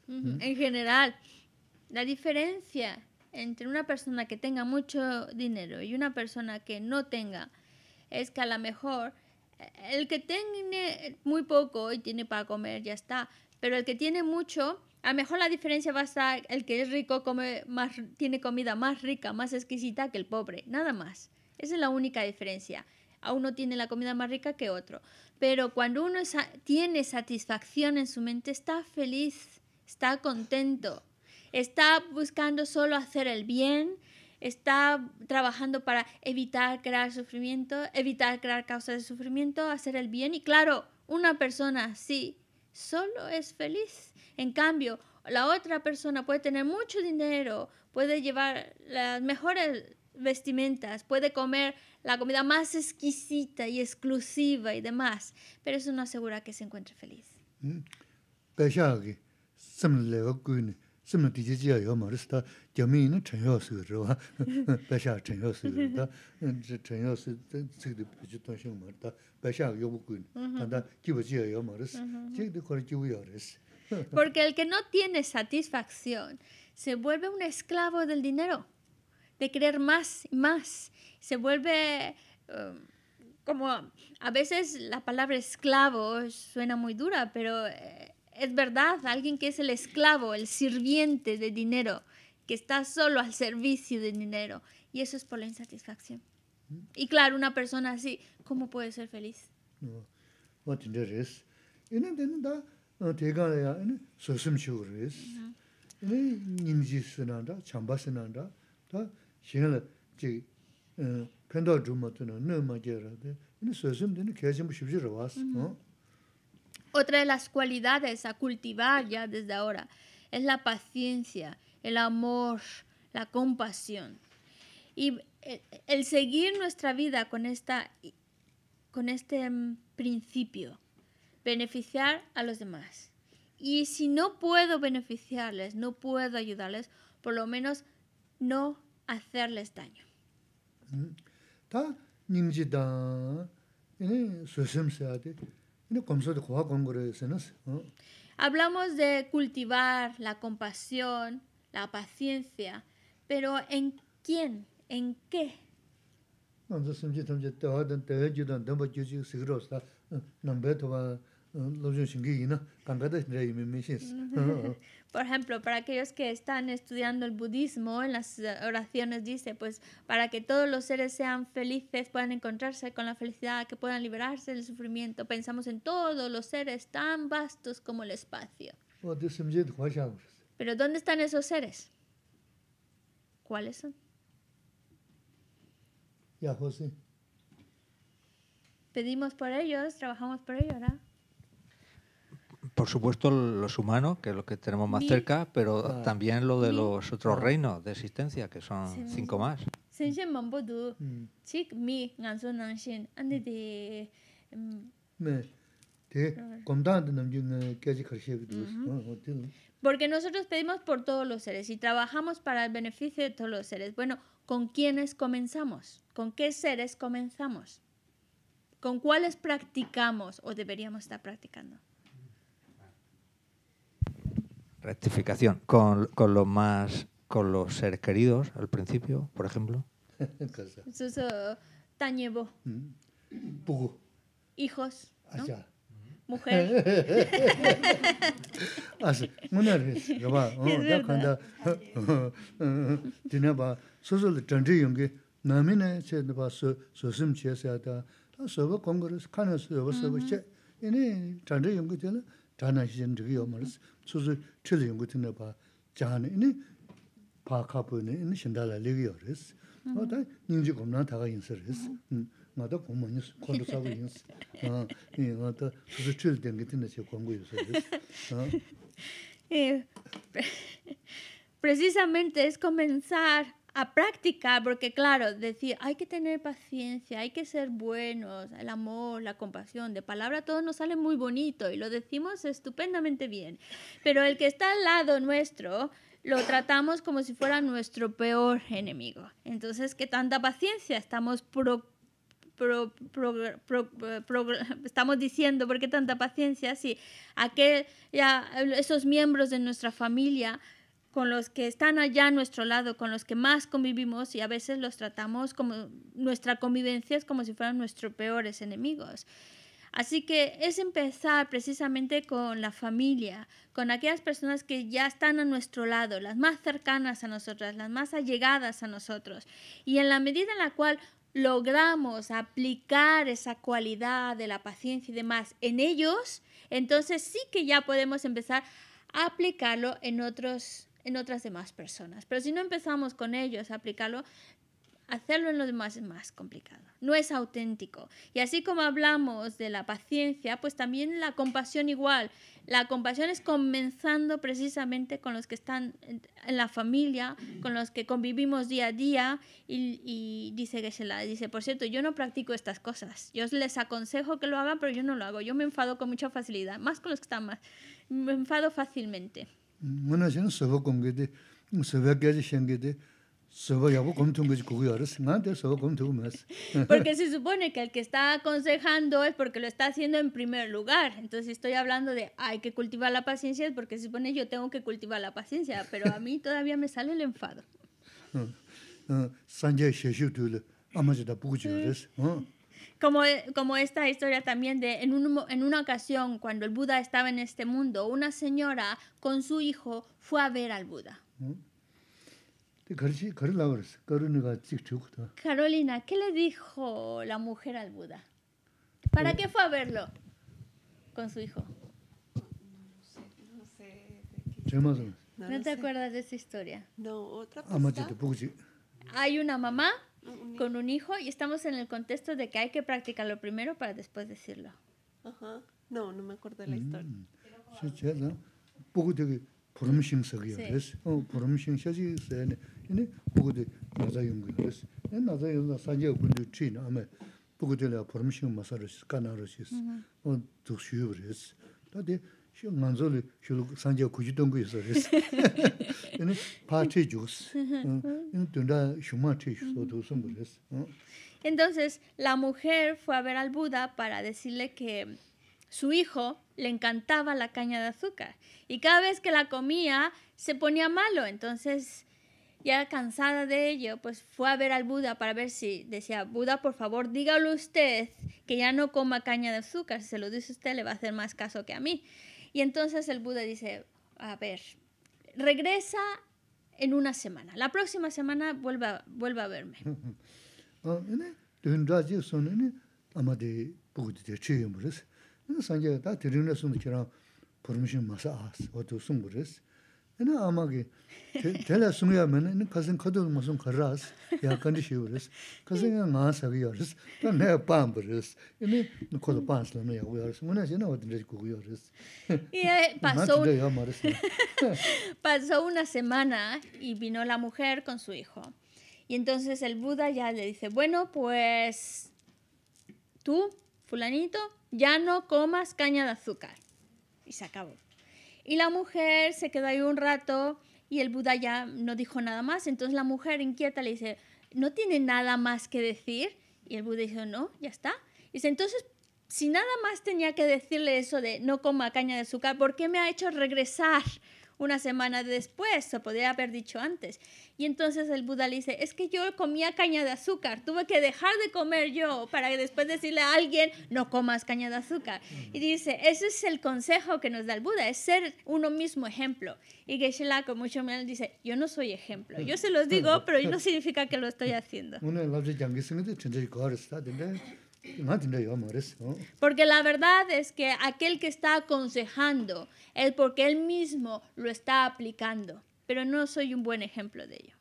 Speaker 1: En general, la diferencia entre una persona que tenga mucho dinero y una persona que no tenga es que a lo mejor eh, el que tiene muy poco y tiene para comer ya está, pero el que tiene mucho, a lo mejor la diferencia va a estar el que es rico come más, tiene comida más rica, más exquisita que el pobre, nada más. Esa es la única diferencia. A uno tiene la comida más rica que otro. Pero cuando uno tiene satisfacción en su mente, está feliz, está contento, está buscando solo hacer el bien, está trabajando para evitar crear sufrimiento, evitar crear causas de sufrimiento, hacer el bien. Y claro, una persona así solo es feliz. En cambio, la otra persona puede tener mucho dinero, puede llevar las mejores vestimentas, puede comer la comida más exquisita y exclusiva y demás, pero eso no asegura que se encuentre feliz. Porque el que no tiene satisfacción se vuelve un esclavo del dinero, de querer más y más se vuelve um, como a veces la palabra esclavo suena muy dura, pero eh, es verdad, alguien que es el esclavo, el sirviente de dinero, que está solo al servicio de dinero, y eso es por la insatisfacción. Y claro, una persona así, ¿cómo puede ser feliz? Otra de las cualidades a cultivar ya desde ahora es la paciencia, el amor, la compasión. Y el, seguir nuestra vida con, esta, con este mm, principio, beneficiar a los demás. Y si no puedo beneficiarles, no puedo ayudarles, por lo menos no hacerles daño.
Speaker 2: 다 닝지다 이네 소심세하데 이네 검소도 고아 공거래서는 어
Speaker 1: Hablamos de cultivar la compasión, la paciencia, pero ¿en quién? ¿En qué?
Speaker 2: 먼저 심지 던지 떠하던 때지던 넘어 주지 시그로스다 남배도와
Speaker 1: Por ejemplo, para aquellos que están estudiando el budismo, en las eh, oraciones dice, pues para que todos los seres sean felices, puedan encontrarse con la felicidad, que puedan liberarse del sufrimiento, pensamos en todos los seres tan vastos como el espacio. Pero ¿dónde están esos seres? ¿Cuáles son? Pedimos por ellos, trabajamos por ellos, ¿verdad?
Speaker 3: Por supuesto, los humanos, que es lo que tenemos más cerca, pero ah. también lo de los otros ah. reinos de existencia, que son cinco más.
Speaker 1: Porque nosotros pedimos por todos los seres y trabajamos para el beneficio de todos los seres. Bueno, ¿con quiénes comenzamos? ¿Con qué seres comenzamos? ¿Con cuáles practicamos o deberíamos estar practicando?
Speaker 3: Rectificación. Con, con los más. con los seres queridos al principio, por ejemplo.
Speaker 1: Tañebo. Hijos. Mujer.
Speaker 2: Sobo congres canas sobo sobo che, tiene, tana chil yungu tina pa jahani, ini pa kapu ini, shindala ligiyo res. Nga nyingji gomna taga res. Hmm. Nga gomma sabu. Ah, nga. Ah. Eh,
Speaker 1: precisamente es comenzar a practicar, porque claro, decir, hay que tener paciencia, hay que ser buenos, el amor, la compasión, de palabra todo nos sale muy bonito y lo decimos estupendamente bien, pero el que está al lado nuestro lo tratamos como si fuera nuestro peor enemigo. Entonces, ¿qué tanta paciencia estamos estamos diciendo, ¿por qué tanta paciencia? Si aquel, ya, esos miembros de nuestra familia con los que están allá a nuestro lado, con los que más convivimos y a veces los tratamos como nuestra convivencia es como si fueran nuestros peores enemigos. Así que es empezar precisamente con la familia, con aquellas personas que ya están a nuestro lado, las más cercanas a nosotras, las más allegadas a nosotros. Y en la medida en la cual logramos aplicar esa cualidad de la paciencia y demás en ellos, entonces sí que ya podemos empezar a aplicarlo en otros en otras demás personas. Pero si no empezamos con ellos a aplicarlo, hacerlo en los demás es más complicado. No es auténtico. Y así como hablamos de la paciencia, pues también la compasión igual. La compasión es comenzando precisamente con los que están en la familia, con los que convivimos día a día. Y, y dice Geshe-la, dice, por cierto, yo no practico estas cosas. Yo les aconsejo que lo hagan, pero yo no lo hago. Yo me enfado con mucha facilidad, más con los que están más. Me enfado fácilmente. Porque se supone que el que está aconsejando es porque lo está haciendo en primer lugar. Entonces estoy hablando de hay que cultivar la paciencia es porque se supone yo tengo que cultivar la paciencia, pero a mí todavía me sale el enfado. Como, como esta historia también de en, un, en una ocasión cuando el Buda estaba en este mundo, una señora con su hijo fue a ver al Buda. Carolina, ¿qué le dijo la mujer al Buda? ¿Para qué fue a verlo con su hijo? ¿No te acuerdas de esa historia?
Speaker 4: No, otra
Speaker 1: Hay una mamá con un hijo y estamos en el contexto de que hay que practicarlo primero para después decirlo.
Speaker 4: Ajá. No, no me acuerdo de la historia.
Speaker 2: Sí, sí, ¿no? Poco de promotion se dio, ¿es? Oh, promotion se dio, se ne. Ne poco de nada yung ¿es? En nada yung la sanje con de chin, ame. Poco de la promotion masaros, canaros es. Oh, tu shubres. Tade 시 만절이 실 산제 구지던 거 있어 그래서 paa shuma.
Speaker 1: Entonces, la mujer fue a ver al Buda para decirle que su hijo le encantaba la caña de azúcar y cada vez que la comía se ponía malo. Entonces, ya cansada de ello, pues fue a ver al Buda para ver si decía, Buda, por favor, dígalo usted que ya no coma caña de azúcar. Si se lo dice usted, le va a hacer más caso que a mí. Y entonces el Buda dice, a ver, regresa en una semana. La próxima semana vuelva, vuelva a verme.
Speaker 2: ene amagi tela sungya mene
Speaker 1: ya eh, ya
Speaker 2: sagi ta kodo ya.
Speaker 1: Pasó una semana y vino la mujer con su hijo. Y entonces el Buda ya le dice bueno pues tú fulanito ya no comas caña de azúcar y se acabó. Y la mujer se quedó ahí un rato y el Buda ya no dijo nada más. Entonces la mujer inquieta le dice, ¿no tiene nada más que decir? Y el Buda dice, no, ya está. Y dice, entonces, si nada más tenía que decirle eso de no coma caña de azúcar, ¿por qué me ha hecho regresar una semana después? Se podría haber dicho antes. Y entonces el Buda le dice, es que yo comía caña de azúcar, tuve que dejar de comer yo para después decirle a alguien, no comas caña de azúcar. Y dice, ese es el consejo que nos da el Buda, es ser uno mismo ejemplo. Y Geshe-la con mucho menos dice, yo no soy ejemplo, yo se los digo, pero no significa que lo estoy haciendo. Porque la verdad es que aquel que está aconsejando es porque él mismo lo está aplicando. Pero no soy un buen ejemplo de ello.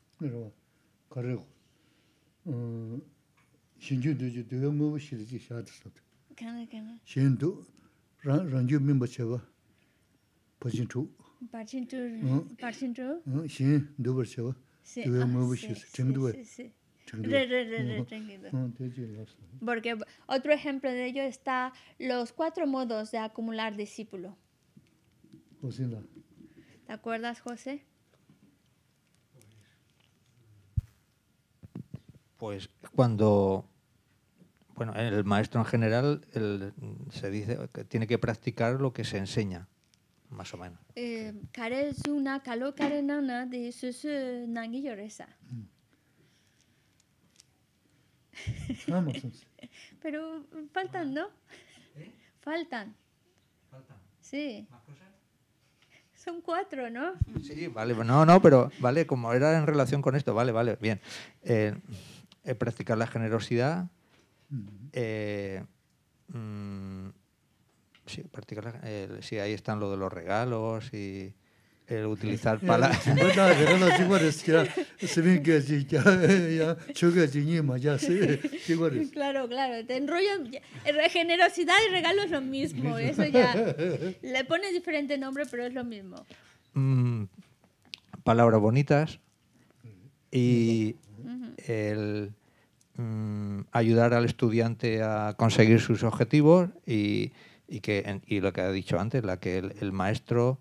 Speaker 1: Sí, porque otro ejemplo de ello está los cuatro modos de acumular discípulo. ¿Te acuerdas, José?
Speaker 3: Pues cuando, bueno, el maestro en general se dice que tiene que practicar lo que se enseña, más o menos.
Speaker 1: Eh,
Speaker 2: pues.
Speaker 1: Pero faltan, ¿no? ¿Eh? Faltan. Faltan. Sí. ¿Más cosas? Son cuatro, ¿no?
Speaker 3: Sí, vale. No, no, pero vale, como era en relación con esto, vale, vale, bien. Eh, eh, practicar la generosidad. Mm, sí, practicar la, sí, ahí están lo de los regalos y el utilizar palabras.
Speaker 1: claro, claro, te enrollan. Generosidad y regalo es lo mismo, eso ya. Le pones diferente nombre, pero es lo mismo.
Speaker 3: Mm, palabras bonitas y el mm, ayudar al estudiante a conseguir sus objetivos y, y que, y lo que ha dicho antes, la que el maestro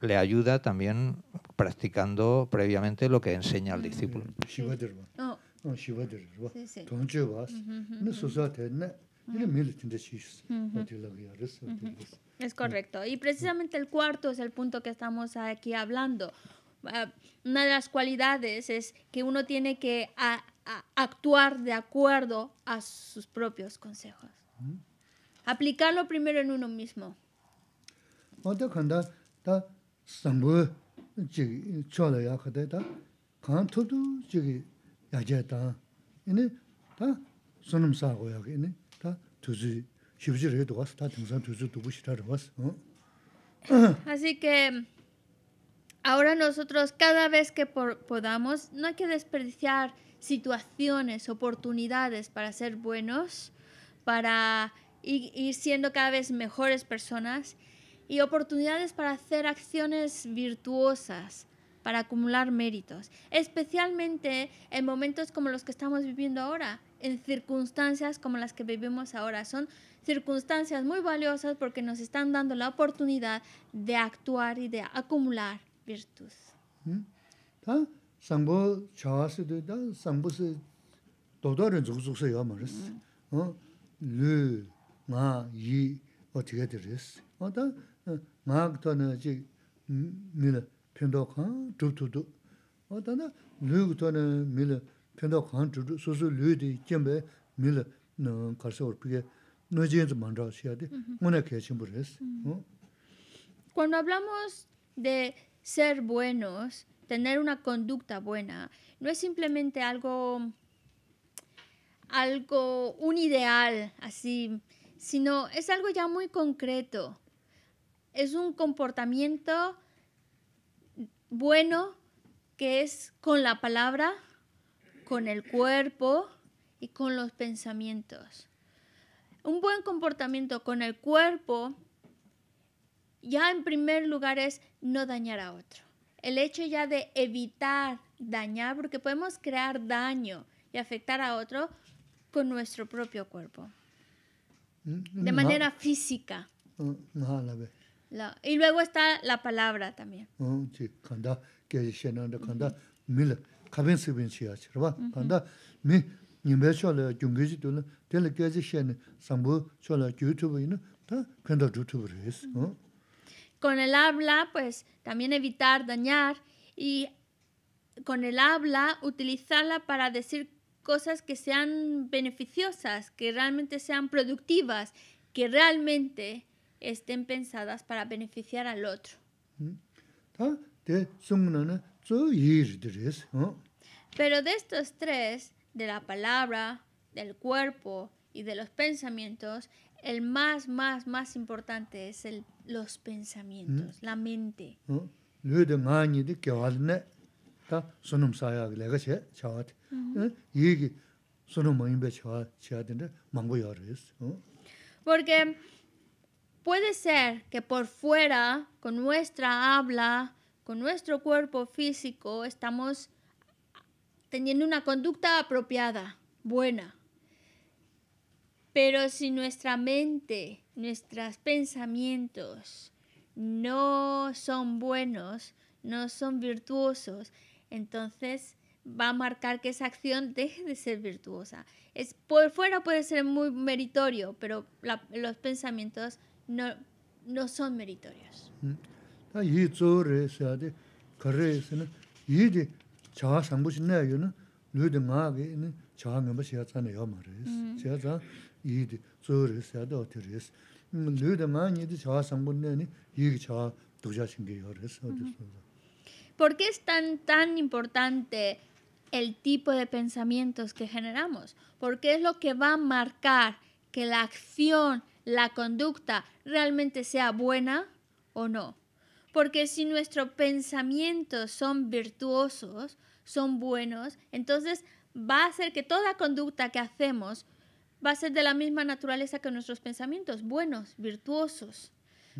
Speaker 3: le ayuda también practicando previamente lo que enseña al discípulo.
Speaker 1: Es correcto. Y precisamente el cuarto es el punto que estamos aquí hablando. Ah, una de las cualidades es que uno tiene que actuar de acuerdo a sus propios consejos. Aplicarlo primero en uno mismo. así que ahora nosotros cada vez que podamos no hay que desperdiciar situaciones oportunidades para ser buenos para ir siendo cada vez mejores personas y oportunidades para hacer acciones virtuosas, para acumular méritos, especialmente en momentos como los que estamos viviendo ahora, en circunstancias como las que vivimos ahora. Son circunstancias muy valiosas porque nos están dando la oportunidad de actuar y de acumular virtud.
Speaker 2: 다
Speaker 1: cuando hablamos de ser buenos, tener una conducta buena, no es simplemente algo, algo, un ideal así, sino es algo ya muy concreto. Es un comportamiento bueno que es con la palabra, con el cuerpo y con los pensamientos. Un buen comportamiento con el cuerpo ya en primer lugar es no dañar a otro. El hecho ya de evitar dañar, porque podemos crear daño y afectar a otro con nuestro propio cuerpo,
Speaker 2: 응?
Speaker 1: de manera física. La, y luego está la palabra también. Con el habla, pues también evitar dañar y con el habla utilizarla para decir cosas que sean beneficiosas, que realmente sean productivas, que realmente estén pensadas para beneficiar al otro. Pero de estos tres, de la palabra, del cuerpo y de los pensamientos, el más, más, más importante es el, los pensamientos, la mente. Porque puede ser que por fuera, con nuestra habla, con nuestro cuerpo físico, estamos teniendo una conducta apropiada, buena. Pero si nuestra mente, nuestros pensamientos no son buenos, no son virtuosos, entonces va a marcar que esa acción deje de ser virtuosa. Es, por fuera puede ser muy meritorio, pero los pensamientos no, no son meritorios. ¿Por qué es tan, tan importante el tipo de pensamientos que generamos? Porque es lo que va a marcar que la acción la conducta realmente sea buena o no. Porque si nuestros pensamientos son virtuosos, son buenos, entonces va a ser que toda conducta que hacemos va a ser de la misma naturaleza que nuestros pensamientos, buenos, virtuosos.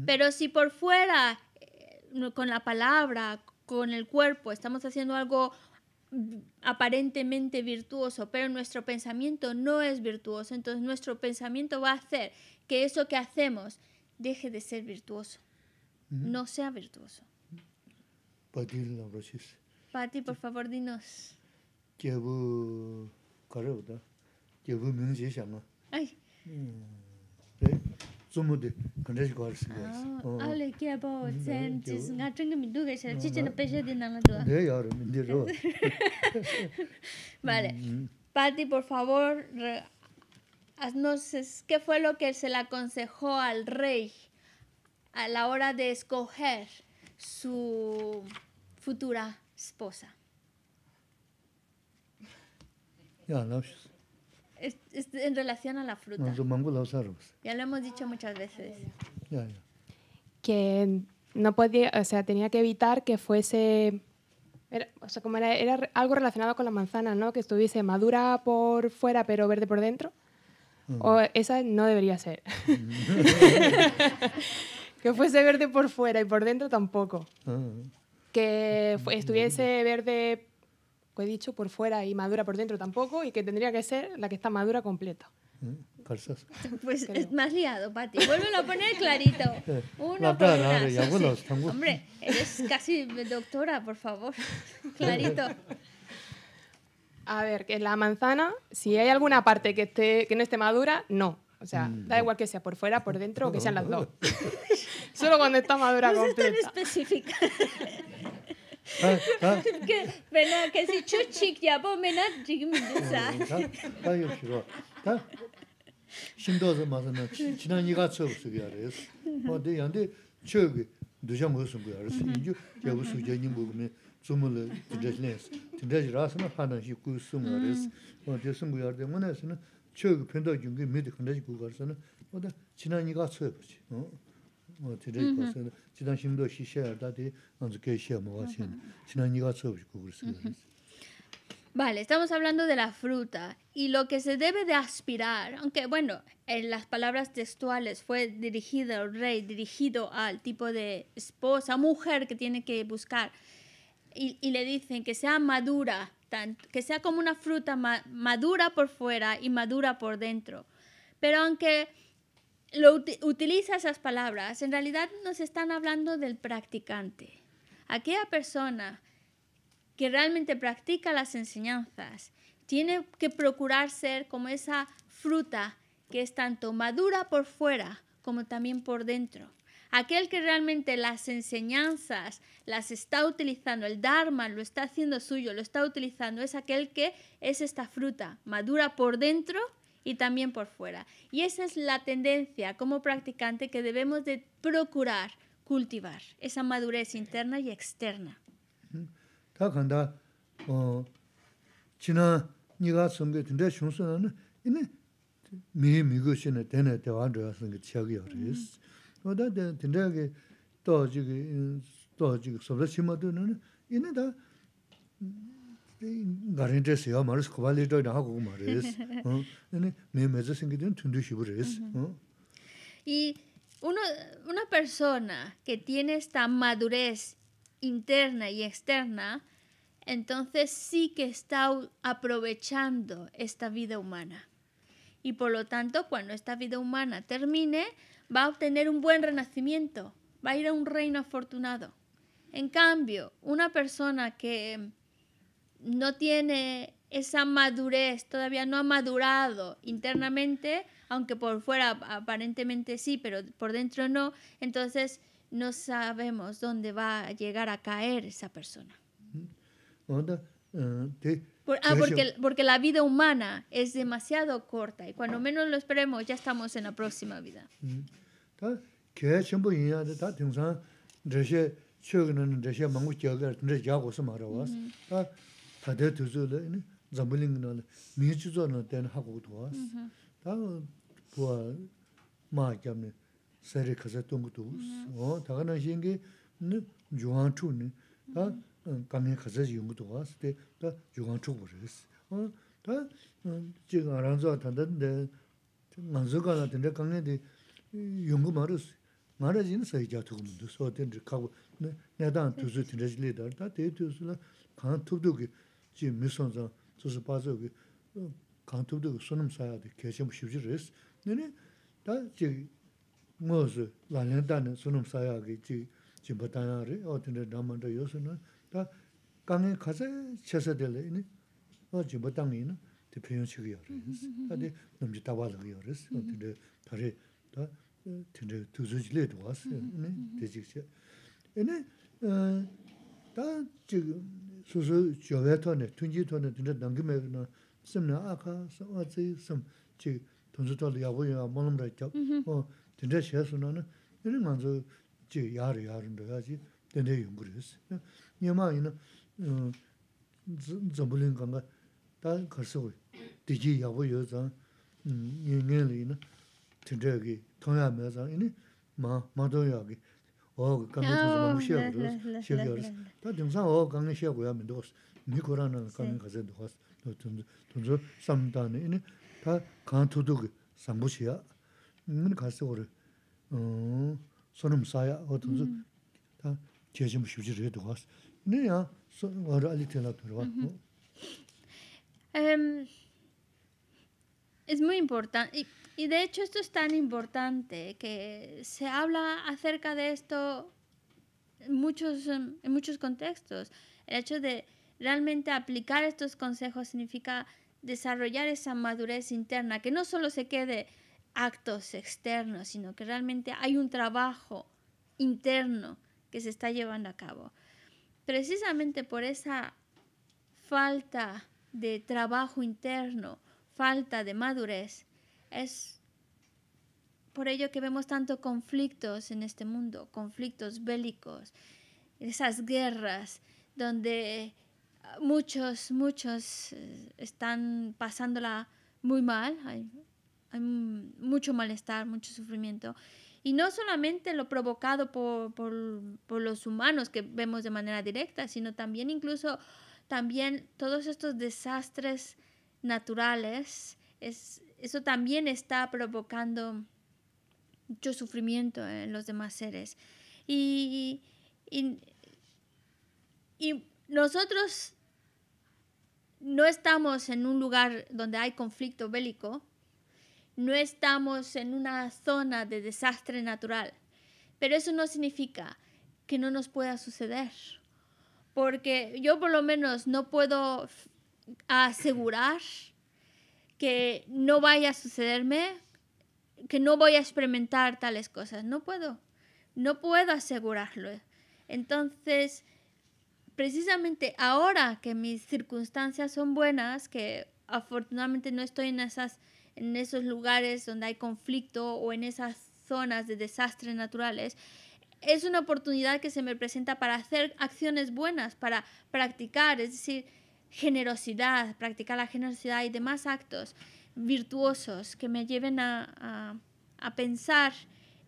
Speaker 1: Pero si por fuera, eh, con la palabra, con el cuerpo, estamos haciendo algo aparentemente virtuoso, pero nuestro pensamiento no es virtuoso, entonces nuestro pensamiento va a hacer que eso que hacemos deje de ser virtuoso, no sea virtuoso. Pati, por favor, dinos. Ay tsumudu kandashi kwaarisi
Speaker 2: kwaarisi.
Speaker 1: Aale
Speaker 2: tsen
Speaker 1: chis nga
Speaker 2: mindu pesha di nana yaro, mindi.
Speaker 1: Vale. Patti, por favor, haznos qué fue lo que se le aconsejó al rey a la hora de escoger su futura esposa.
Speaker 2: Ya, no.
Speaker 1: Es, es, en relación a la fruta. Ya lo hemos dicho muchas veces.
Speaker 5: Que no podía, o sea, tenía que evitar que fuese, era, o sea, como era, era, algo relacionado con la manzana, ¿no? Que estuviese madura por fuera pero verde por dentro. O esa no debería ser. que fuese verde por fuera y por dentro tampoco. Que estuviese verde he dicho, por fuera y madura por dentro tampoco, y que tendría que ser la que está madura completa.
Speaker 1: Pues Creo. es más liado, Pati. Vuélvelo a poner clarito. Uno por una. Hombre, eres casi doctora, por favor. clarito.
Speaker 5: A ver, que la manzana, si hay alguna parte que, esté, que no esté madura, no. O sea,
Speaker 2: mm.
Speaker 5: da igual que sea por fuera, por dentro o que sean las dos. Solo cuando está madura
Speaker 1: no completa. Es tan
Speaker 5: específica.
Speaker 1: específica.
Speaker 2: 다, 다,
Speaker 1: Que, bueno, que si chuchik ya po mena jigim desa.
Speaker 2: 다, 다 역시로 다 신도서 맞으면 지난 이가 처음스게 알았어. 어디 안데 저기 누가 무슨 거야 알았어. 이제 제가 수제님 보면 주문을 드려지네스. 드려지라서는 하는 시 구스 말았어. 어디 쓴 거야 때문에서는 저기 편도 준게 밑에 근데 그 가서는 어디 지난 이가 처음이지. 어? 어 드려 가서 지난 심도 시셔야다디 먼저 계셔 먹었지. 지난 이가 처음이고 그랬어.
Speaker 1: Vale, estamos hablando de la fruta y lo que se debe de aspirar, aunque bueno, en las palabras textuales fue dirigido al rey, dirigido al tipo de esposa, mujer que tiene que buscar, y, y le dicen que sea madura, tan- que sea como una fruta ma- madura por fuera y madura por dentro. Pero aunque lo uti- utiliza esas palabras, en realidad nos están hablando del practicante. Aquella persona que realmente practica las enseñanzas tiene que procurar ser como esa fruta que es tanto madura por fuera como también por dentro. Aquel que realmente las enseñanzas las está utilizando, el Dharma lo está haciendo suyo, lo está utilizando, es aquel que es esta fruta madura por dentro y también por fuera. Y esa es la tendencia como practicante que debemos de procurar cultivar, esa madurez interna y externa
Speaker 2: 다 간다 어 지나 네가 선게 근데 중선은 이네 미 미고시네 되네 대완저서 그 지역이 어리스 어다 된다게 또 지금 또 지금 서로 심어도는 이네다 가린데스요 말스 코발리도 하고 말이스 어 이네 매매서 생기든 튼두시브레스 어
Speaker 1: Y uno, una persona que tiene esta madurez interna y externa, entonces sí que está u- aprovechando esta vida humana. Y por lo tanto, cuando esta vida humana termine, va a obtener un buen renacimiento, va a ir a un reino afortunado. En cambio, una persona que no tiene esa madurez, todavía no ha madurado internamente, aunque por fuera aparentemente sí, pero por dentro no, entonces no sabemos dónde va a llegar a caer esa persona. Por, ah, porque, porque la vida humana es demasiado corta y cuando menos lo esperemos ya estamos en la próxima vida.
Speaker 2: Mm -hmm. 다데 두줄레 잠불링나 미치조나 된 하고 도와 다 보아 마겸네 세리 가서 동도 어 다가나 신게 조한투네 다 강에 가서 용도 왔을 때다 조한투 버렸어 어다 지금 알아서 단단데 만조가 나한테 강에데 용고 말았어 말아지는 사이자 두고도 소든 가고 내단 두수 드려질이다 다 대두수라 간 투두기 지 미선자 저서 빠져기 간 투도 손음 사야 돼 계속 쉽지르스 네네 다지 뭐스 라련다는 손음 사야기 지 지바다나리 어떤데 남한도 요소는 다 강에 가서 쳐서 될래니 어 지바당이는 대표연식이 열었어 다들 넘지 다와서 열었어 어 떤데 다리 다 tindra tuzuji le duwas, dejik Ene, ta chig susu jove to ne, tunji to ne, tindra dangi me na, sim na aka, sam a zi, sam chig tunzu to le yabu ya molam ra kyab, o tindra xe su na, ene manzo chig yari yari ndo ya chi, tindra yungu res. Nyama ina, zambulin kanga, ta karsa hui, deji yabu yo zang, ngen li ina, tindregi 통야 매자 이니 마 마도야기 어 강에 가서 뭐 쉬어 그러 쉬어 그러 다 등산 어 강에 쉬어 고야 민도 미코라는 강에 가서 도왔 돈 돈저 삼단에 이니 다 간토도 상부시야 음 가서 그래 어 손음 사야 어 돈저 다 제좀 쉬지를 도왔 네야 소 어라 알리텔라 들어와
Speaker 1: Em, es muy importante. Y, de hecho esto es tan importante que se habla acerca de esto en muchos, em, en muchos contextos. El hecho de realmente aplicar estos consejos significa desarrollar esa madurez interna, que no solo se quede actos externos, sino que realmente hay un trabajo interno que se está llevando a cabo. precisamente por esa falta de trabajo interno, falta de madurez, es por ello que vemos tanto conflictos en este mundo, conflictos bélicos, esas guerras donde muchos, muchos eh, están pasándola muy mal, hay, mucho malestar, mucho sufrimiento. Y no solamente lo provocado por, por, por, los humanos que vemos de manera directa, sino también incluso también todos estos desastres naturales, es, eso también está provocando mucho sufrimiento en los demás seres. Y, y, y nosotros no estamos en un lugar donde hay conflicto bélico, no estamos en una zona de desastre natural, pero eso no significa que no nos pueda suceder, porque yo por lo menos no puedo asegurar que no vaya a sucederme, que no voy a experimentar tales cosas, no puedo, no puedo asegurarlo. Entonces, precisamente ahora que mis circunstancias son buenas, que afortunadamente no estoy en, esas, en esos lugares donde hay conflicto o en esas zonas de desastres naturales, es una oportunidad que se me presenta para hacer acciones buenas, para practicar, es decir, generosidad, practicar la generosidad y demás actos virtuosos que me lleven a, a, pensar,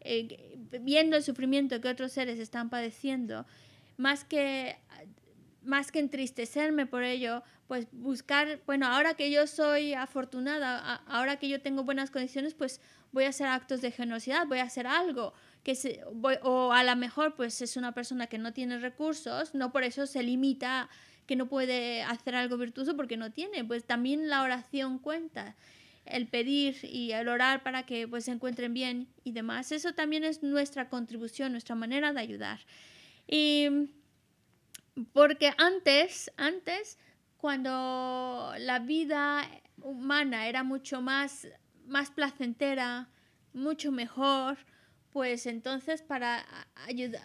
Speaker 1: eh, viendo el sufrimiento que otros seres están padeciendo, más que más que entristecerme por ello, pues buscar, bueno, ahora que yo soy afortunada, ahora que yo tengo buenas condiciones, pues voy a hacer actos de generosidad, voy a hacer algo. Que se, voy, o a lo mejor pues es una persona que no tiene recursos, no por eso se limita que no puede hacer algo virtuoso porque no tiene, pues también la oración cuenta, el pedir y el orar para que pues se encuentren bien y demás, eso también es nuestra contribución, nuestra manera de ayudar. Y porque antes, antes, cuando la vida humana era mucho más, más placentera, mucho mejor, pues entonces para,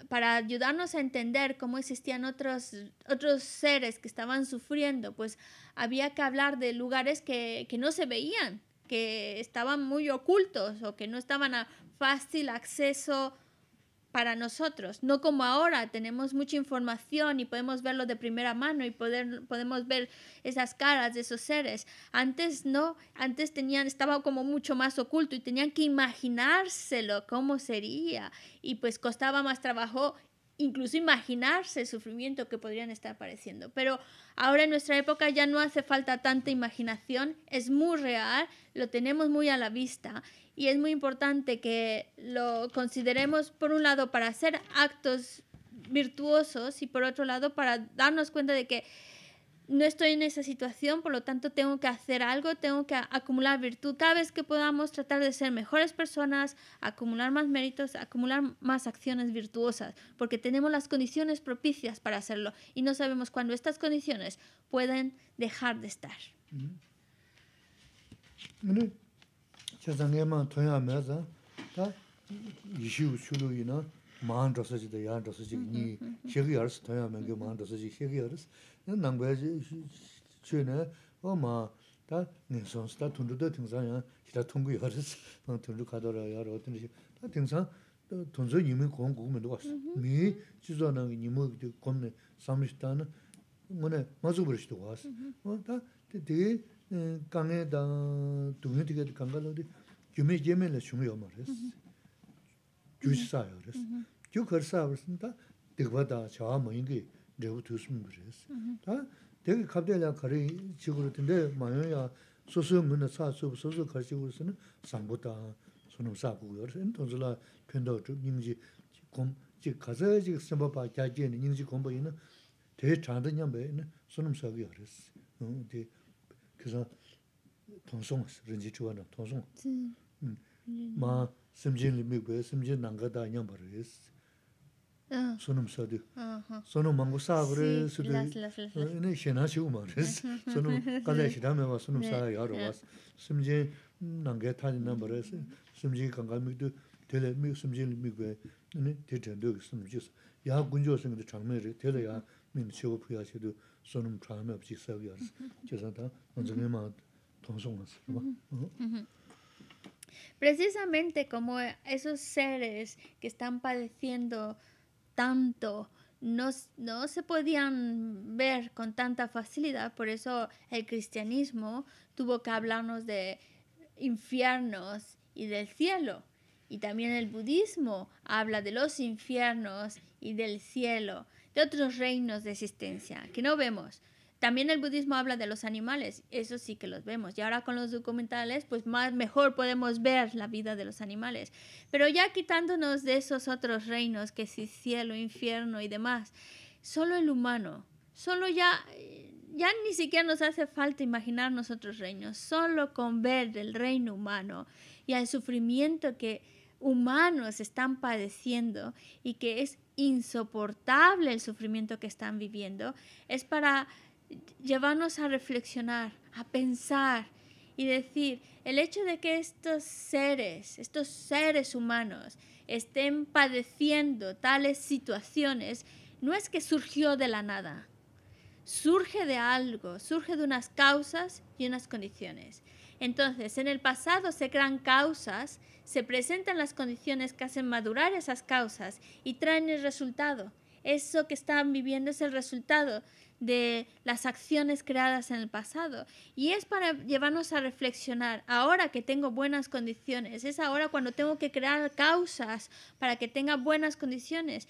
Speaker 1: para ayudarnos a entender cómo existían otros, otros seres que estaban sufriendo, pues había que hablar de lugares que, que no se veían, que estaban muy ocultos o que no estaban a fácil acceso para nosotros, no como ahora tenemos mucha información y podemos verlo de primera mano y poder, podemos ver esas caras de esos seres. Antes no, antes tenían, estaba como mucho más oculto y tenían que imaginárselo cómo sería y pues costaba más trabajo incluso imaginarse el sufrimiento que podrían estar padeciendo. Pero ahora en nuestra época ya no hace falta tanta imaginación, es muy real, lo tenemos muy a la vista y es muy importante que lo consideremos por un lado para hacer actos virtuosos y por otro lado para darnos cuenta de que no estoy en esa situación, por lo tanto tengo que hacer algo, tengo que acumular virtud. Cada vez que podamos tratar de ser mejores personas, acumular más méritos, acumular más acciones virtuosas, porque tenemos las condiciones propicias para hacerlo y no sabemos cuándo estas condiciones pueden dejar de estar.
Speaker 2: maa tuyaa maa zaa, taa yishiu shulu yi naa maa ndrasa chida, yaa ndrasa chida, nii shegi yarasa tuyaa maa kio maa ndrasa chida, shegi yarasa. Nangbaya chio naa, o maa, taa nginsonsi, taa tundu taa tingsaa yaa, hita tungu yarasa, maa tundu kadara yaro, tundu shi, taa tingsaa, tunzu nimi kuwan kuku mendo wasi. Mii chizwa naa nimi kuwan samishtaa naa, maa zubarish tu wasi. Taa, 강에 다 동료들이 강가로디 규미 제면을 중요 말했어. 주시사요 그랬어. 주 거사 그랬습니다. 되고다 저 뭐인게 내고 두스면 그랬어. 다 되게 갑자기 거리 지구로 된데 마요야 소소 문의 사수 소소 가지고 있으는 상보다 손을 사고 그래서 돈들라 편도 좀 님지 곰 즉, 가서 지금 선바 봐 자지는 님지 공부이는 되게 잘된 냠배는 손을 사고 그랬어. 어, 되 그래서 통송 렌지 좋아나 통송 마 심진리 미고 심진 난가다 냠바르스 손음 사드 손음 망고 사브르 수드 네 셴나시고 말스 손음 갈래시다메 와 손음 사 야로 와 심진 난게 타니 넘버스 심진 강가미도 텔레 미 심진 미고 네 대전도 심진 야 군조 생도 장면이 텔레야 ta onzo me ma tongsong nas.
Speaker 1: Precisamente como esos seres que están padeciendo tanto no, no se podían ver con tanta facilidad, por eso el cristianismo tuvo que hablarnos de infiernos y del cielo. Y también el budismo habla de los infiernos y del cielo, de otros reinos de existencia que no vemos. También el budismo habla de los animales, eso sí que los vemos. Y ahora con los documentales, pues más mejor podemos ver la vida de los animales. Pero ya quitándonos de esos otros reinos, que si cielo, infierno y demás, solo el humano, solo ya ya ni siquiera nos hace falta imaginarnos otros reinos, solo con ver el reino humano y el sufrimiento que humanos están padeciendo y que es insoportable el sufrimiento que están viviendo, es para llevarnos a reflexionar, a pensar y decir, el hecho de que estos seres, estos seres humanos, estén padeciendo tales situaciones, no es que surgió de la nada, surge de algo, surge de unas causas y unas condiciones. Entonces, en el pasado se crean causas, se presentan las condiciones que hacen madurar esas causas y traen el resultado. Eso que están viviendo es el resultado de las acciones creadas en el pasado. Y es para llevarnos a reflexionar, ahora que tengo buenas condiciones, es ahora cuando tengo que crear causas para que tenga buenas condiciones.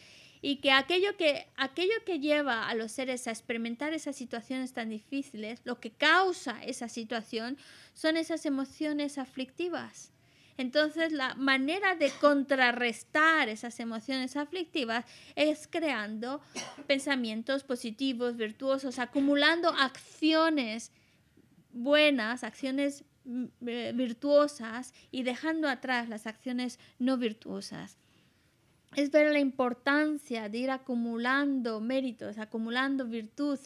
Speaker 1: Y que aquello que, aquello que lleva a los seres a experimentar esas situaciones tan difíciles, lo que causa esa situación, son esas emociones aflictivas. Entonces, la manera de contrarrestar esas emociones aflictivas es creando pensamientos positivos, virtuosos, acumulando acciones buenas, acciones mm, eh, virtuosas y dejando atrás las acciones no virtuosas. Es ver la importancia de ir acumulando méritos, acumulando virtud.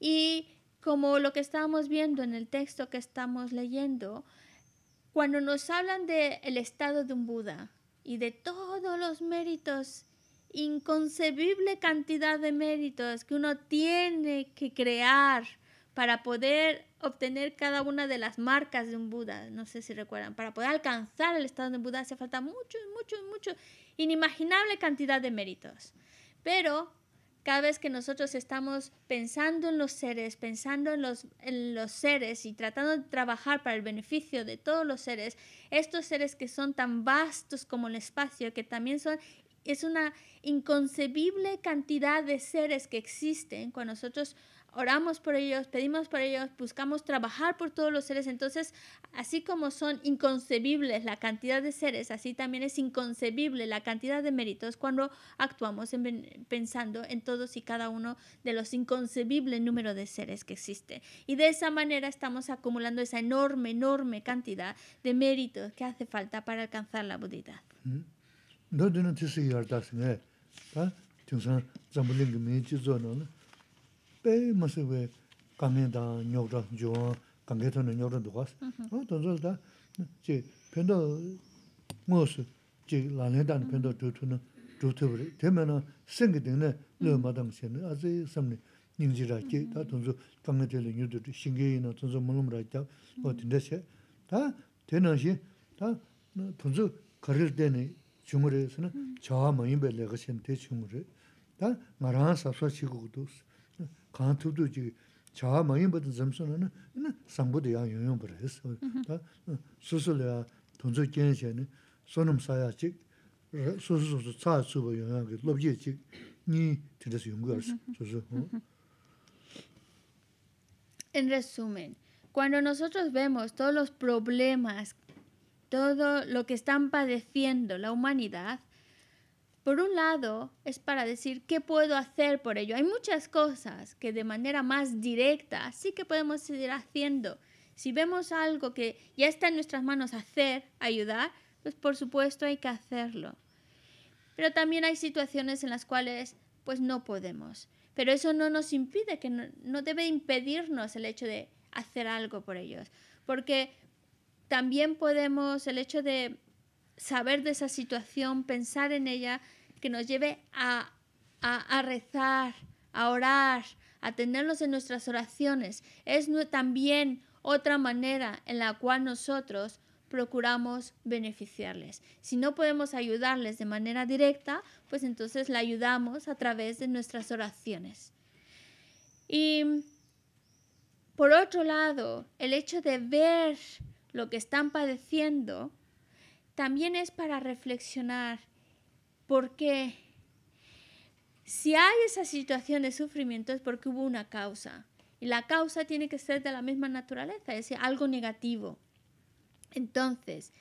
Speaker 1: Y como lo que estamos viendo en el texto que estamos leyendo, cuando nos hablan del el estado de un Buda y de todos los méritos, inconcebible cantidad de méritos que uno tiene que crear para poder obtener cada una de las marcas de un Buda, no sé si recuerdan, para poder alcanzar el estado de Buda hace falta mucho, mucho, mucho, inimaginable cantidad de méritos. Pero cada vez que nosotros estamos pensando en los seres, pensando en los, en los seres y tratando de trabajar para el beneficio de todos los seres, estos seres que son tan vastos como el espacio, que también son es una inconcebible cantidad de seres que existen cuando nosotros oramos por ellos, pedimos por ellos, buscamos trabajar por todos los seres. Entonces, así como son inconcebibles la cantidad de seres, así también es inconcebible la cantidad de méritos cuando actuamos pensando en todos y cada uno de los inconcebibles número de seres que existe. Y de esa manera estamos acumulando esa enorme, enorme cantidad de méritos que hace falta para alcanzar la budidad.
Speaker 2: 빼 무슨 왜 강에다 녀라 줘 강에서는 녀라 두고 어 던져다 제 편도 무슨 제 라네단 편도 두투는 두투브리 되면은 생기 되는 르마당시는 아주 섬니 닝지라게 다 돈조 강내들 유도 신경이나 돈조 몰음라 있다 어 된다세 다 되는시 다 돈조 거릴 때는 중으로서는 저와 뭐인 벨레가 샘대 중으로 다 나랑 사서 치고도
Speaker 1: En resumen, cuando nosotros vemos todos los problemas, todo lo que están padeciendo la humanidad, Por un lado, es para decir qué puedo hacer por ello. Hay muchas cosas que de manera más directa sí que podemos seguir haciendo. Si vemos algo que ya está en nuestras manos hacer, ayudar, pues por supuesto hay que hacerlo. Pero también hay situaciones en las cuales pues no podemos. Pero eso no nos impide, que no, no debe impedirnos el hecho de hacer algo por ellos. Porque también podemos, el hecho de saber de esa situación, pensar en ella, que nos lleve a, a, rezar, a orar, a tenerlos en nuestras oraciones, es también otra manera en la cual nosotros procuramos beneficiarles. Si no podemos ayudarles de manera directa, pues entonces la ayudamos a través de nuestras oraciones. Y por otro lado, el hecho de ver lo que están padeciendo también es para reflexionar porque si hay esa situación de sufrimiento es porque hubo una causa. Y la causa tiene que ser de la misma naturaleza, es decir, algo negativo. Entonces,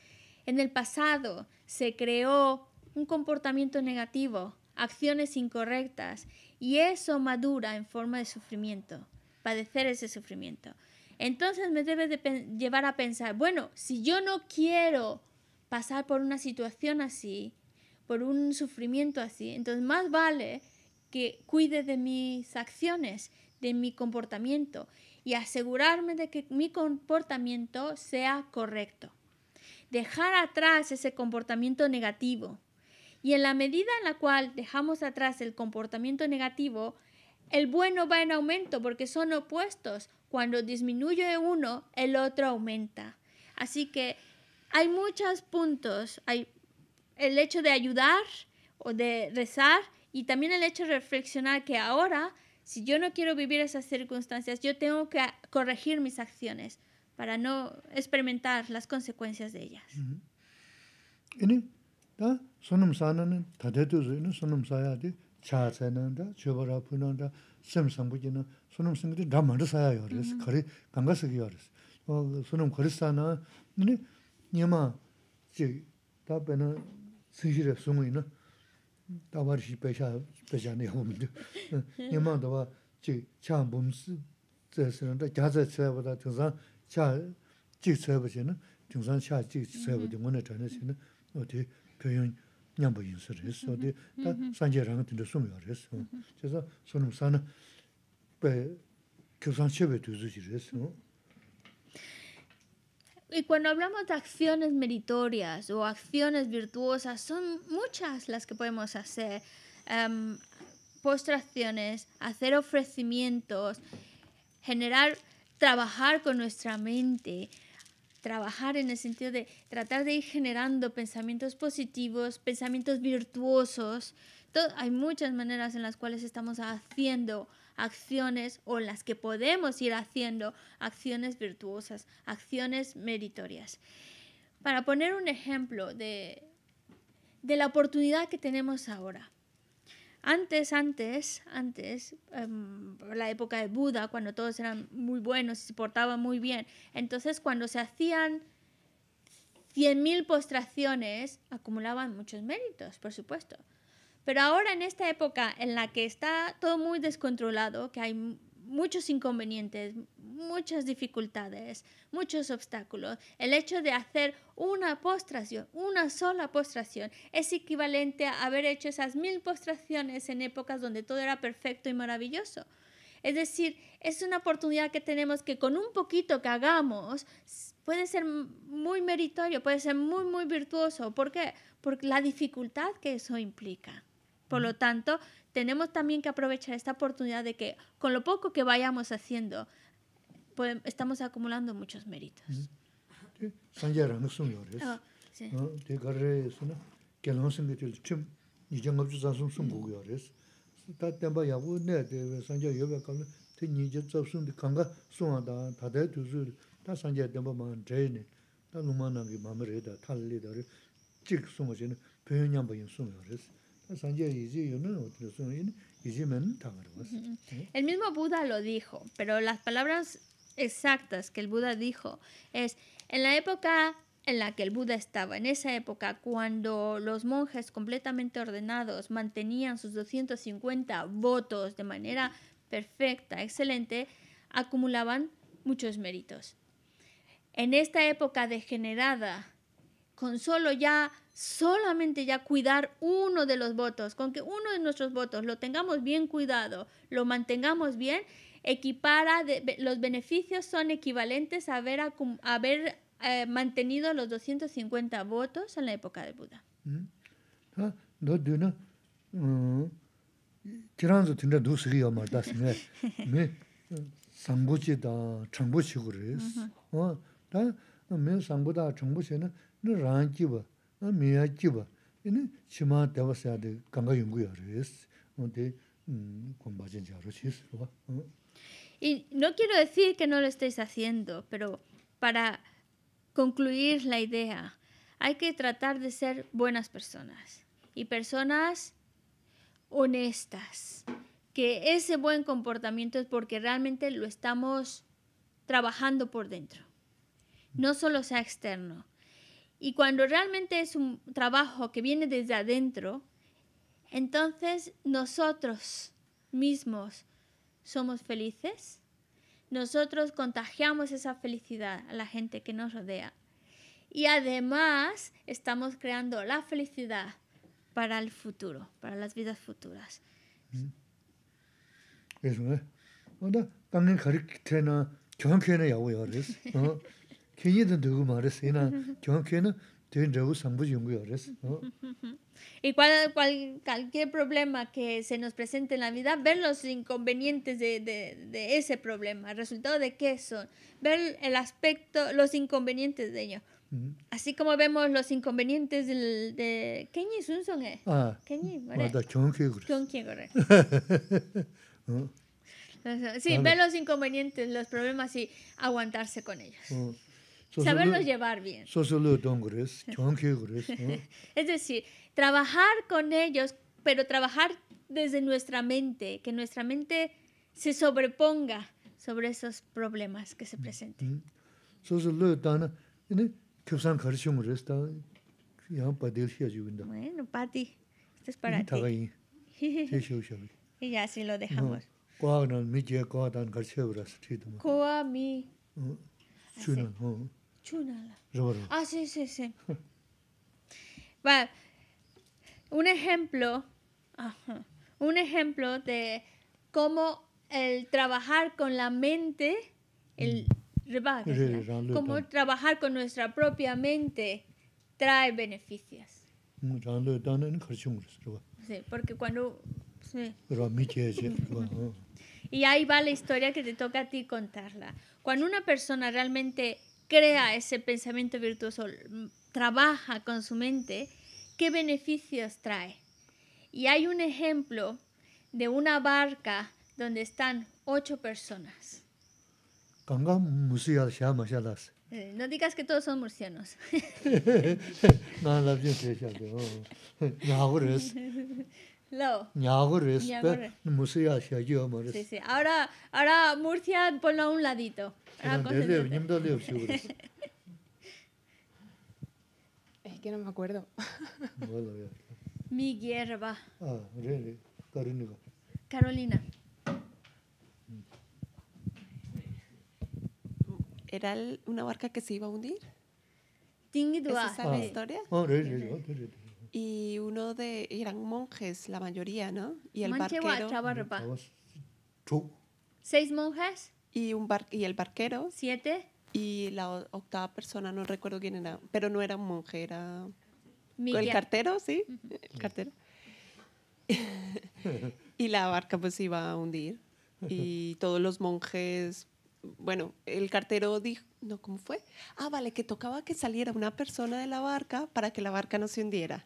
Speaker 1: en el pasado se creó un comportamiento negativo, acciones incorrectas, y eso madura en forma de sufrimiento, padecer ese sufrimiento. Entonces me debe llevar a pensar, bueno, si yo no quiero pasar por una situación así, por un sufrimiento así, entonces más vale que cuide de mis acciones, de mi comportamiento y asegurarme de que mi comportamiento sea correcto. Dejar atrás ese comportamiento negativo. Y en la medida en la cual dejamos atrás el comportamiento negativo, el bueno va en aumento porque son opuestos. Cuando disminuye uno, el otro aumenta. Así que hay muchos puntos. Hay el hecho de ayudar o de rezar y también el hecho de reflexionar que ahora, si yo no quiero vivir esas circunstancias, yo tengo que corregir mis acciones para no experimentar las consecuencias de ellas.
Speaker 2: Ini, 다 nyama chik, ta pena sikshire sungi na, tabar shi pesha, pesha ni yamu mido. Nyama tawa chik cha bumsi zayasi na, ta gyaza tsayaba ta tingsan cha chik tsayaba chi na, tingsan cha chik tsayaba di ngone chayna chi na, oti pyoyon nyamba yinsa res, oti ta sanje ranga tinda sungi ya res. Chisa sunum sana pe kyusan chebe tuzu chi res.
Speaker 1: Y cuando hablamos de acciones meritorias o acciones virtuosas, son muchas las que podemos hacer. Em, postraciones, hacer ofrecimientos, generar, trabajar con nuestra mente, trabajar en el sentido de tratar de ir generando pensamientos positivos, pensamientos virtuosos. Hay muchas maneras en las cuales estamos haciendo acciones o en las que podemos ir haciendo acciones virtuosas, acciones meritorias. Para poner un ejemplo de, de la oportunidad que tenemos ahora. Antes, antes, antes, em, la época de Buda, cuando todos eran muy buenos y se portaban muy bien, entonces cuando se hacían 100.000 postraciones, acumulaban muchos méritos, por supuesto. Pero ahora en esta época en la que está todo muy descontrolado, que hay muchos inconvenientes, muchas dificultades, muchos obstáculos, el hecho de hacer una postración, una sola postración, es equivalente a haber hecho esas mil postraciones en épocas donde todo era perfecto y maravilloso. Es decir, es una oportunidad que tenemos que con un poquito que hagamos puede ser muy meritorio, puede ser muy, muy virtuoso. ¿Por qué? Por la dificultad que eso implica. Por lo tanto, tenemos también que aprovechar esta oportunidad de que con lo poco que vayamos haciendo, pues, estamos acumulando muchos méritos. Oh, sí. El mismo Buda lo dijo, pero las palabras exactas que el Buda dijo es, en la época en la que el Buda estaba, en esa época cuando los monjes completamente ordenados mantenían sus 250 votos de manera perfecta, excelente, acumulaban muchos méritos. En esta época degenerada, con solo ya solamente ya cuidar uno de los votos, con que uno de nuestros votos lo tengamos bien cuidado, lo mantengamos bien, equipara, de, los beneficios son equivalentes a haber, a, eh, mantenido los 250 votos en la época de Buda.
Speaker 2: No,
Speaker 1: Y no quiero decir que no lo estéis haciendo, pero para concluir la idea, hay que tratar de ser buenas personas y personas honestas, que ese buen comportamiento es porque realmente lo estamos trabajando por dentro, no solo sea externo. Y cuando realmente es un trabajo que viene desde adentro, entonces nosotros mismos somos felices, nosotros contagiamos esa felicidad a la gente que nos rodea. Y además estamos creando la felicidad para el futuro, para las vidas futuras.
Speaker 2: Eso. 왜? 어나 강행 가르치나 경험회는 야고요 그랬어. 어. 괜히도 누구 말했어. 이나 경험회는 된 저거 상부 연구요 그랬어. 어.
Speaker 1: Y cual, cual- cualquier problema que se nos presente en la vida, ver los inconvenientes de, de- de ese problema, el resultado de qué son, ver el aspecto, los inconvenientes de ello.
Speaker 2: 음.
Speaker 1: Así como vemos los inconvenientes del, de... ¿Qué son son?
Speaker 2: 아.
Speaker 1: ¿Qué
Speaker 2: 맞다. 경험회 그랬어.
Speaker 1: ¿Con quién corre?
Speaker 2: 어.
Speaker 1: Sí,
Speaker 2: Vale.
Speaker 1: ver los inconvenientes, los problemas y aguantarse con ellos. saberlos llevar bien. es decir, trabajar con ellos, pero trabajar desde nuestra mente, que nuestra mente se sobreponga sobre esos problemas que se presenten. Bueno, Pati, esto es para ti. y ya así lo dejamos. Chunala.
Speaker 2: Roro.
Speaker 1: Ah, sí, sí, sí. vale. Un ejemplo. Ajá. Un ejemplo de cómo el trabajar con la mente, el
Speaker 2: mm.
Speaker 1: cómo trabajar con nuestra propia mente trae beneficios. Sí, porque cuando... Sí. Y ahí va la historia que te toca a ti contarla. Cuando una persona realmente crea ese pensamiento virtuoso, mm, trabaja con su mente, ¿qué beneficios trae? Y hay un ejemplo de una barca donde están ocho personas. Eh, no digas que todos son murcianos. Lo.
Speaker 2: Ñagores, musea xia mares.
Speaker 1: Sí, sí. Ahora, ahora Murcia ponlo a un ladito.
Speaker 2: Ah,
Speaker 5: es que no me acuerdo.
Speaker 1: Mi hierba.
Speaker 2: Ah.
Speaker 1: Carolina.
Speaker 4: ¿Era una barca que se iba a hundir?
Speaker 1: Tingidua.
Speaker 4: ¿Es la historia?
Speaker 2: Oh, really, really
Speaker 4: y uno de eran monjes la mayoría, ¿no? Y el barquero.
Speaker 1: Seis monjes.
Speaker 4: Y un bar, y el barquero.
Speaker 1: Siete.
Speaker 4: Y la octava persona no recuerdo quién era, pero no era un monje, era
Speaker 1: Miguel.
Speaker 4: el cartero, sí, el cartero. y la barca pues iba a hundir y todos los monjes bueno, el cartero dijo, no, ¿cómo fue? Ah, vale, que tocaba que saliera una persona de la barca para que la barca no se hundiera.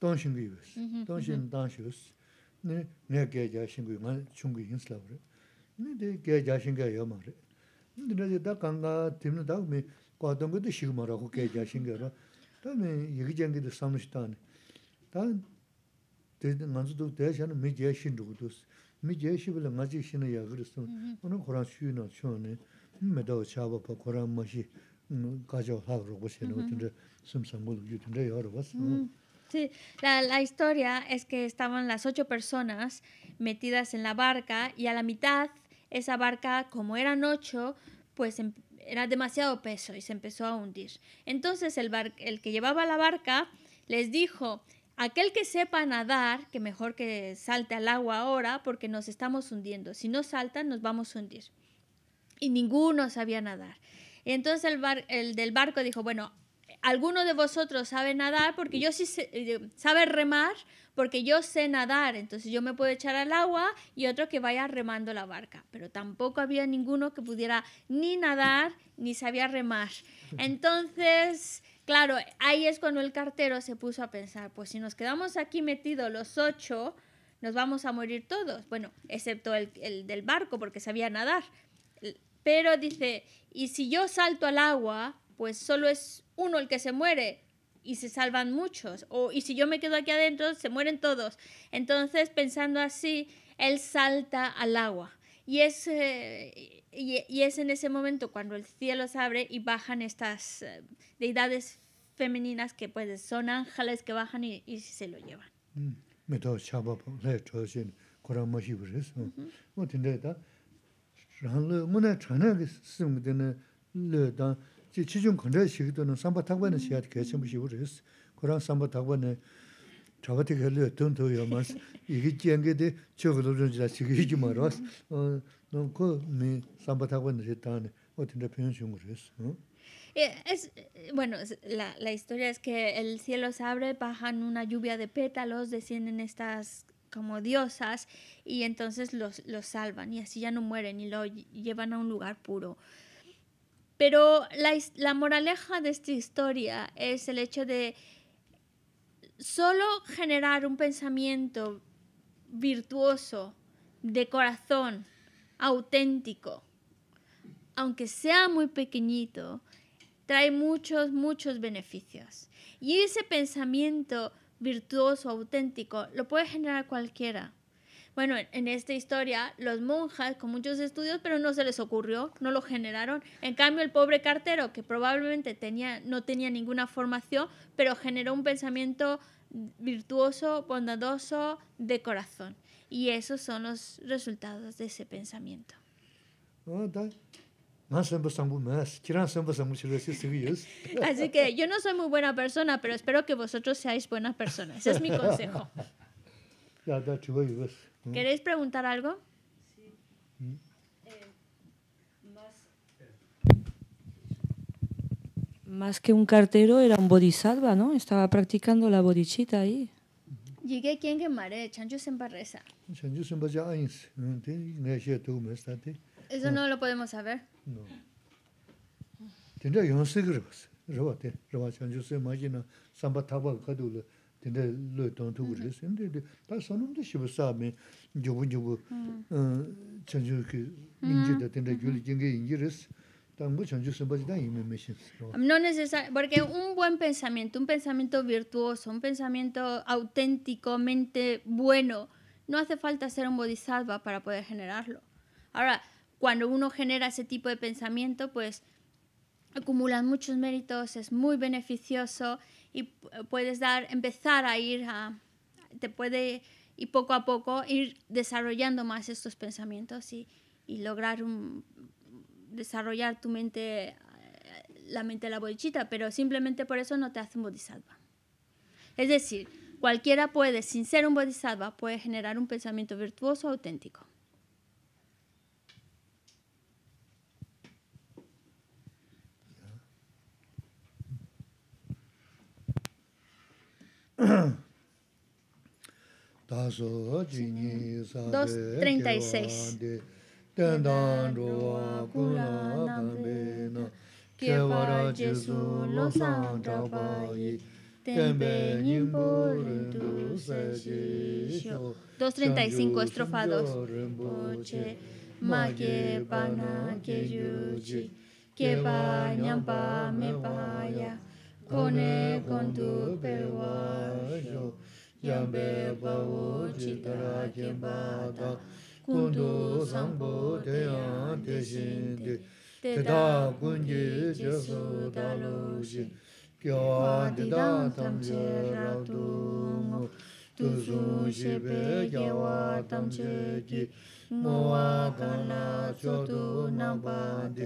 Speaker 2: 동신게 이스. 동신 당시스. 네 내가 깨자 신게 만 중게 인슬라 버려. 근데 깨자 신게 야말. 근데 내가 다 강가 팀는 다음에 과동 것도 시기 말하고 깨자 신게라. 다음에 얘기 전에도 삼으시다네. 다 대대 만주도 대샤는 미제 신도도 미제 시불 맞지 신의 야 그랬어. 오늘 고란 수유나 쇼네. 메도 차바 바 고란 맛이 가져 하고 보시는 것인데 숨상 못 유든데 여러 봤어.
Speaker 1: Sí, la, la historia es que estaban las ocho personas metidas en la barca y a la mitad esa barca, como eran ocho, pues em- era demasiado peso y se empezó a hundir. Entonces el, bar- el que llevaba la barca les dijo, aquel que sepa nadar, que mejor que salte al agua ahora porque nos estamos hundiendo. Si no saltan, nos vamos a hundir. Y ninguno sabía nadar. Y entonces el, bar- el del barco dijo, bueno, alguno de vosotros sabe nadar porque yo sí sé- eh, sabe remar porque yo sé nadar, entonces yo me puedo echar al agua y otro que vaya remando la barca, pero tampoco había ninguno que pudiera ni nadar ni sabía remar. Entonces, claro, ahí es cuando el cartero se puso a pensar, pues si nos quedamos aquí metidos los ocho, nos vamos a morir todos, bueno, excepto el, el del barco porque sabía nadar. Pero dice, y si yo salto al agua, pues solo es uno el que se muere y se salvan muchos. O, y si yo me quedo aquí adentro, se mueren todos. Entonces, pensando así, él salta al agua. Y es, eh, y, y es en ese momento cuando el cielo se abre y bajan estas eh, deidades femeninas que pues son ángeles que bajan y, y se lo llevan.
Speaker 2: 메 도 차바고 내 저신 고라 마시 그랬어. 뭐 근데다 랑르 문에 전에 쓰는 데는 르다 지 지중 건데 시기도는 삼바 탁반의 시야 개심 무시 그랬어. 고라 삼바 탁반에 저한테 결려 돈도요 마스 이게 쟁게데 저거도 좀 지라 시기지 말아. 어 너그미 삼바 탁반에 했다네. 어떤데 편신 그랬어. 어?
Speaker 1: Eh, Es, eh, bueno, es- la, la historia es que el cielo se abre, bajan una lluvia de pétalos, descienden estas como diosas y entonces los, los salvan y así ya no mueren y lo lle- llevan a un lugar puro. Pero la, la moraleja de esta historia es el hecho de solo generar un pensamiento virtuoso, de corazón, auténtico, aunque sea muy pequeñito, trae muchos, muchos beneficios. Y ese pensamiento virtuoso, auténtico, lo puede generar cualquiera. Bueno, en esta historia, los monjas con muchos estudios, pero no se les ocurrió, no lo generaron. En cambio, el pobre cartero, que probablemente tenía, no tenía ninguna formación, pero generó un pensamiento virtuoso, bondadoso, de corazón. Y esos son los resultados de ese pensamiento. Así que yo no soy muy buena persona, pero espero que vosotros seáis buenas personas. Ese es mi consejo.
Speaker 2: 야다 주고 이거스.
Speaker 1: ¿Queréis preguntar algo?
Speaker 6: Más que un cartero, era un bodhisattva, ¿no? Estaba practicando la bodhicitta ahí.
Speaker 1: Llegué quien que mare, chancho se embarreza.
Speaker 2: 전주 선바자 아인스. 데 내셔 도메 스타데.
Speaker 1: Eso no lo podemos saber.
Speaker 2: 노. 근데 연습 그러스. 저한테 저와 전 tende lo tong tu gure sen de ta de sa me jobu jobu chanju ki de tende gyul jinge chanju sen me shin
Speaker 1: no necesario porque un buen pensamiento un pensamiento virtuoso un pensamiento auténtico mente bueno. No hace falta ser un bodhisattva para poder generarlo. Ahora cuando uno genera ese tipo de pensamiento pues acumulan muchos méritos es muy beneficioso y pu- puedes dar, empezar a ir a, te puede y poco a poco ir desarrollando más estos pensamientos y, lograr desarrollar tu mente, eh, la mente de la bodhichita, pero simplemente por eso no te hace un bodhisattva. Es decir, cualquiera puede, sin ser un bodhisattva, puede generar un pensamiento virtuoso auténtico.
Speaker 2: Dos treinta y
Speaker 1: cinco estrofa dos. Ma que pana que yuchi, que pa me paya. kone kontu pewa sho yambe bawo chitara kemba da kundu sambo deyang deshin de teda kunji jesu dalo shi
Speaker 2: kya dida tamche ratu mo tuzu shebe gyawa tamche ki. Mowa kala chotu namba de